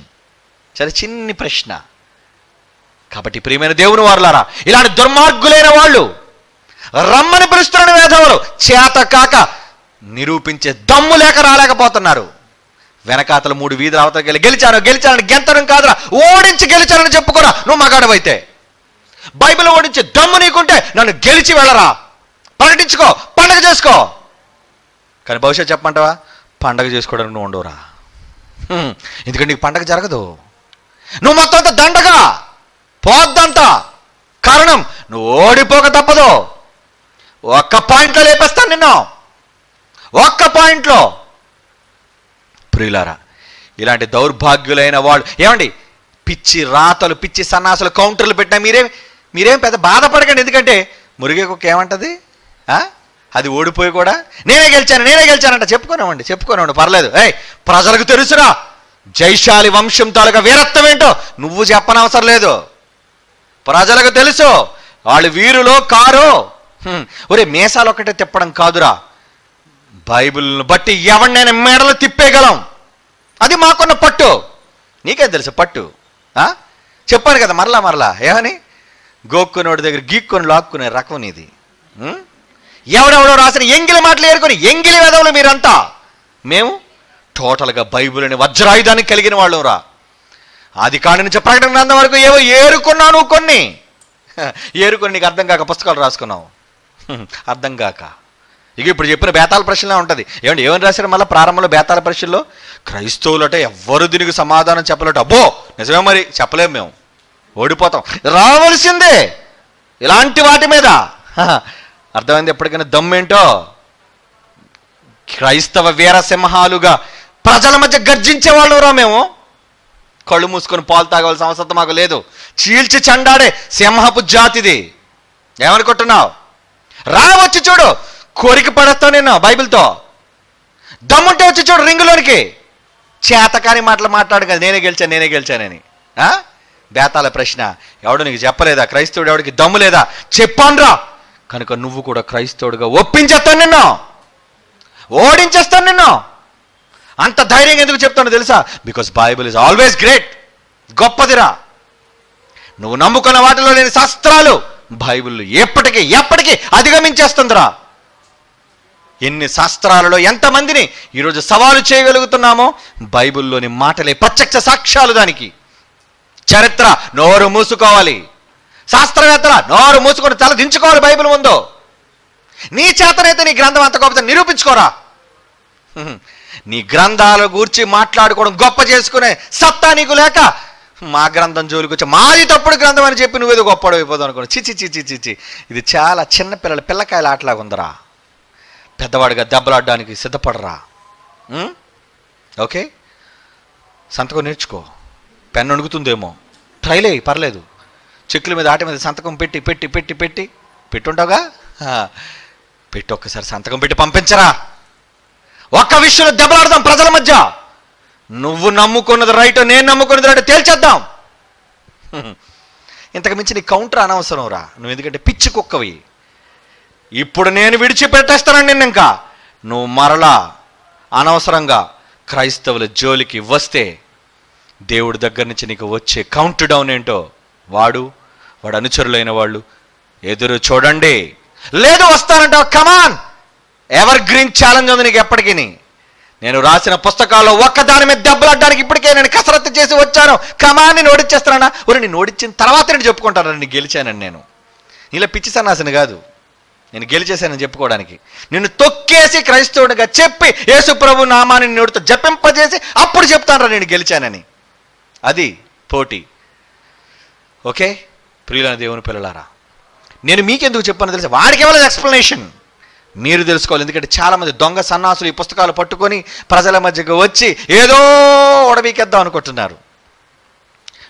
Speaker 1: చాలా చిన్ని ప్రశ్న. కాబట్టి ప్రియమైన దేవుని వారులారా ఇలాంటి దుర్మార్గులైన వాళ్ళు రమ్మని పిలుస్తున్న వేధవులు చేత కాక నిరూపించే దమ్ము లేక రాలేకపోతున్నారు. వెనకాతల మూడు వీధుల అవతల వెళ్ళి గెలిచాను గెలిచానని గెంతడం కాదురా ఓడించి గెలిచానని చెప్పుకోరా నువ్వు మగాడవైతే. బైబిల్ ఓడించి దమ్ము నీకుంటే నన్ను గెలిచి వెళ్ళరా. ప్రకటించుకో పండగ చేసుకో. కానీ భవిష్యత్ చెప్పమంటావా? పండగ చేసుకోవడానికి నువ్వు ఉండవురా. ఎందుకంటే నీకు పండగ జరగదు. నువ్వు మొత్తం అంతా దండగా. పోద్దంతా. కారణం నువ్వు ఓడిపోక తప్పదు. ఒక్క పాయింట్లో లేపేస్తాను నిన్ను. ఒక్క పాయింట్లో. ప్రియులారా ఇలాంటి దౌర్భాగ్యులైన వాళ్ళు ఏమండి? పిచ్చి రాతలు పిచ్చి సన్నాసులు కౌంటర్లు పెట్టినా మీరేం మీరేం పెద్ద బాధపడకండి ఎందుకంటే మురిగే కుక్క ఏమంటది? ఆ? అది ఓడిపోయి కూడా నేనే గెలిచాను నేనే గెలిచానంట. చెప్పుకోనివ్వండి చెప్పుకోనివ్వండి పర్లేదు. ఏయ్ ప్రజలకు తెలుసురా జైశాలి వంశం తాలూకా వీరత్వం ఏంటో? నువ్వు చెప్పనవసరం లేదు. ప్రజలకు తెలుసు వాళ్ళు వీరులో కారు. ఒరే మీసాలు ఒకటే తిప్పడం కాదురా. బైబిల్ని బట్టి ఎవరినైనా మేడలు తిప్పేయగలం. అది మాకున్న పట్టు. నీకేం తెలుసు పట్టు? చెప్పాను కదా మరలా మరలా. ఏమని? గోక్కునోడి దగ్గర గీక్కొని లాక్కునే రకం ఇది. ఎవడెవడో రాసిన ఎంగిలి మాటలు ఏరుకొని ఎంగిలి వెదవులు మీరంతా. మేము టోటల్గా బైబిల్ని వజ్రాయుధానికి కలిగిన వాళ్ళురా. రా ఆది కాండ నుంచి ప్రకటన గ్రంథం వరకు ఏవో ఏరుకున్నాను కొన్ని. ఏరుకొని నీకు అర్థం కాక పుస్తకాలు రాసుకున్నావు. అర్థం కాక. ఇక ఇప్పుడు చెప్పిన బేతాల ప్రశ్నలే ఉంటుంది. ఏమంటే ఏమని రాశారు మళ్ళీ ప్రారంభంలో బేతాల ప్రశ్నలో క్రైస్తవులట ఎవ్వరు దీనికి సమాధానం చెప్పలేట. అబ్బో! నిజమే మరి చెప్పలేము మేము. ఓడిపోతాం. రావలసిందే. ఇలాంటి వాటి మీద. అర్థమైంది ఎప్పటికైనా దమ్మేంటో? క్రైస్తవ వీరసింహాలుగా ప్రజల మధ్య గర్జించే వాళ్ళురా మేము. కళ్ళు మూసుకొని పాలు తాగవలసిన అవసరం మాకు లేదు. చీల్చి చండాడే సింహపు జాతిది. ఏమనుకుంటున్నావు? రా వచ్చి చూడు. కోరిక పడేస్తావు నేను బైబిల్తో. దమ్ముంటే వచ్చి చూడు రింగులోనికి. చేతకాని మాటలు మాట్లాడు కదా నేనే గెలిచాను నేనే గెలిచానని. ఆ? బేతాల ప్రశ్న. ఎవడు నీకు చెప్పలేదా? క్రైస్తవుడు ఎవడికి దమ్ము లేదా? చెప్పానురా. కనుక నువ్వు కూడా క్రైస్తవుడిగా ఒప్పించేస్తాను నిన్ను. ఓడించేస్తాను నిన్ను. అంత ధైర్యం ఎందుకు చెప్తాను తెలుసా? Because Bible is always great గొప్పదిరా. నువ్వు నమ్ముకున్న వాటిలో లేని శాస్త్రాలు బైబిల్ ఎప్పటికీ ఎప్పటికీ అధిగమించేస్తుందిరా. ఎన్ని శాస్త్రాలలో ఎంతమందిని ఈరోజు సవాలు చేయగలుగుతున్నామో? బైబిల్లోని మాటలే ప్రత్యక్ష సాక్ష్యాలు దానికి. చరిత్ర నోరు మూసుకోవాలి. శాస్త్రవేత్తల నోరు మూసుకొని తల దించుకోవాలి బైబిల్ ముందు. నీ చేతనైతే నీ గ్రంథం అంత గొప్ప నిరూపించుకోరా. నీ గ్రంథాల గూర్చి మాట్లాడుకోవడం గొప్ప చేసుకునే సత్తా నీకు లేక మా గ్రంథం జోలికి వచ్చి మాది తప్పుడు గ్రంథం అని చెప్పి నువ్వేదో గొప్పడు అయిపోదాం అనుకోండి చిచి చిచి చిచి ఇది చాలా చిన్న పిల్లల పిల్లకాయల ఆటలాగా ఉందరా. పెద్దవాడిగా దెబ్బలాడడానికి సిద్ధపడరా. ఓకే? సంతకం నేర్చుకో. పెన్ను అణుగుతుందేమో ట్రైలే పర్లేదు. చెక్కుల మీద ఆట మీద సంతకం పెట్టి పెట్టి పెట్టి పెట్టి. పెట్టుంటావుగా? పెట్టి ఒక్కసారి సంతకం పెట్టి పంపించరా. ఒక్క విషయంలో దెబ్బలాడదాం ప్రజల మధ్య. నువ్వు నమ్ముకున్నది రైట్ నేను నమ్ముకున్నది రైట్ తేల్చేద్దాం. ఇంతకు మించి నీ కౌంటర్ అనవసరం రా. నువ్వు ఎందుకంటే పిచ్చి కుక్కవి. ఇప్పుడు నేను విడిచిపెట్టేస్తాను నిన్న ఇంకా. నువ్వు మరలా అనవసరంగా క్రైస్తవుల జోలికి వస్తే దేవుడి దగ్గర నుంచి నీకు వచ్చే కౌంట్ డౌన్ ఏంటో వాడు వాడు అనుచరులైన వాళ్ళు ఎదురు చూడండి. లేదు వస్తానంటావు కమాన్ ఎవర్ గ్రీన్ ఛాలెంజ్ ఉంది నీకు ఎప్పటికీ. నేను రాసిన పుస్తకాల్లో ఒక్క దాని మీద దెబ్బలాడడానికి ఇప్పటికే నేను కసరత్తు చేసి వచ్చాను. కమాన్ని ఓడిచ్చేస్తానా ఒరే నేను ఓడిచ్చిన తర్వాత నేను చెప్పుకుంటాను నేను గెలిచానని నేను. ఇలా పిచ్చి సన్నాసిని కాదు. నేను గెలిచేశానని చెప్పుకోవడానికి. నిన్ను తొక్కేసి క్రైస్తవుడిగా చెప్పి యేసు ప్రభు నామాన్ని నోడితో జపింపజేసి అప్పుడు చెప్తాను నేను గెలిచానని. అది పోటీ ఓకే? ప్రియులైన దేవుని పిల్లలారా నేను మీకెందుకు చెప్పాను తెలుసా? వాడికి ఇవ్వలేదు ఎక్స్ప్లెనేషన్ మీరు తెలుసుకోవాలి. ఎందుకంటే చాలామంది దొంగ సన్నాసులు ఈ పుస్తకాలు పట్టుకొని ప్రజల మధ్యకు వచ్చి ఏదో ఒడబీకేద్దాం అనుకుంటున్నారు.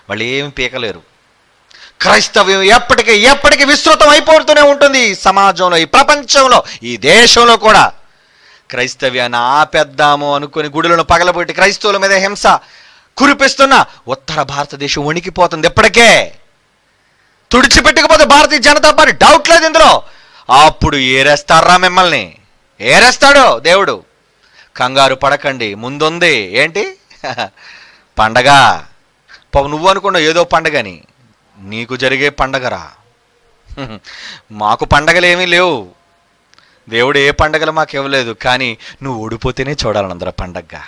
Speaker 1: వాళ్ళు ఏమి పీకలేరు. క్రైస్తవ్యం ఎప్పటికీ ఎప్పటికీ విస్తృతం అయిపోతూనే ఉంటుంది ఈ సమాజంలో ఈ ప్రపంచంలో ఈ దేశంలో కూడా. క్రైస్తవ్యాన్ని ఆపేద్దాము అనుకుని గుడులను పగలబెట్టి క్రైస్తవుల మీద హింస కురిపిస్తున్న ఉత్తర భారతదేశం వణికిపోతుంది ఎప్పటికే. తుడిచిపెట్టకపోతే భారతీయ జనతా పార్టీ డౌట్ లేదు ఇందులో. అప్పుడు ఏరేస్తారా మిమ్మల్ని? ఏరేస్తాడు దేవుడు. కంగారు పడకండి ముందుంది. ఏంటి? పండగ. పాప నువ్వు అనుకున్నావు ఏదో పండగని. నీకు జరిగే పండగరా? మాకు పండగలు ఏమీ లేవు. దేవుడు ఏ పండగలు మాకు ఇవ్వలేదు కానీ నువ్వు ఓడిపోతేనే చూడాలని అందరూ పండగగా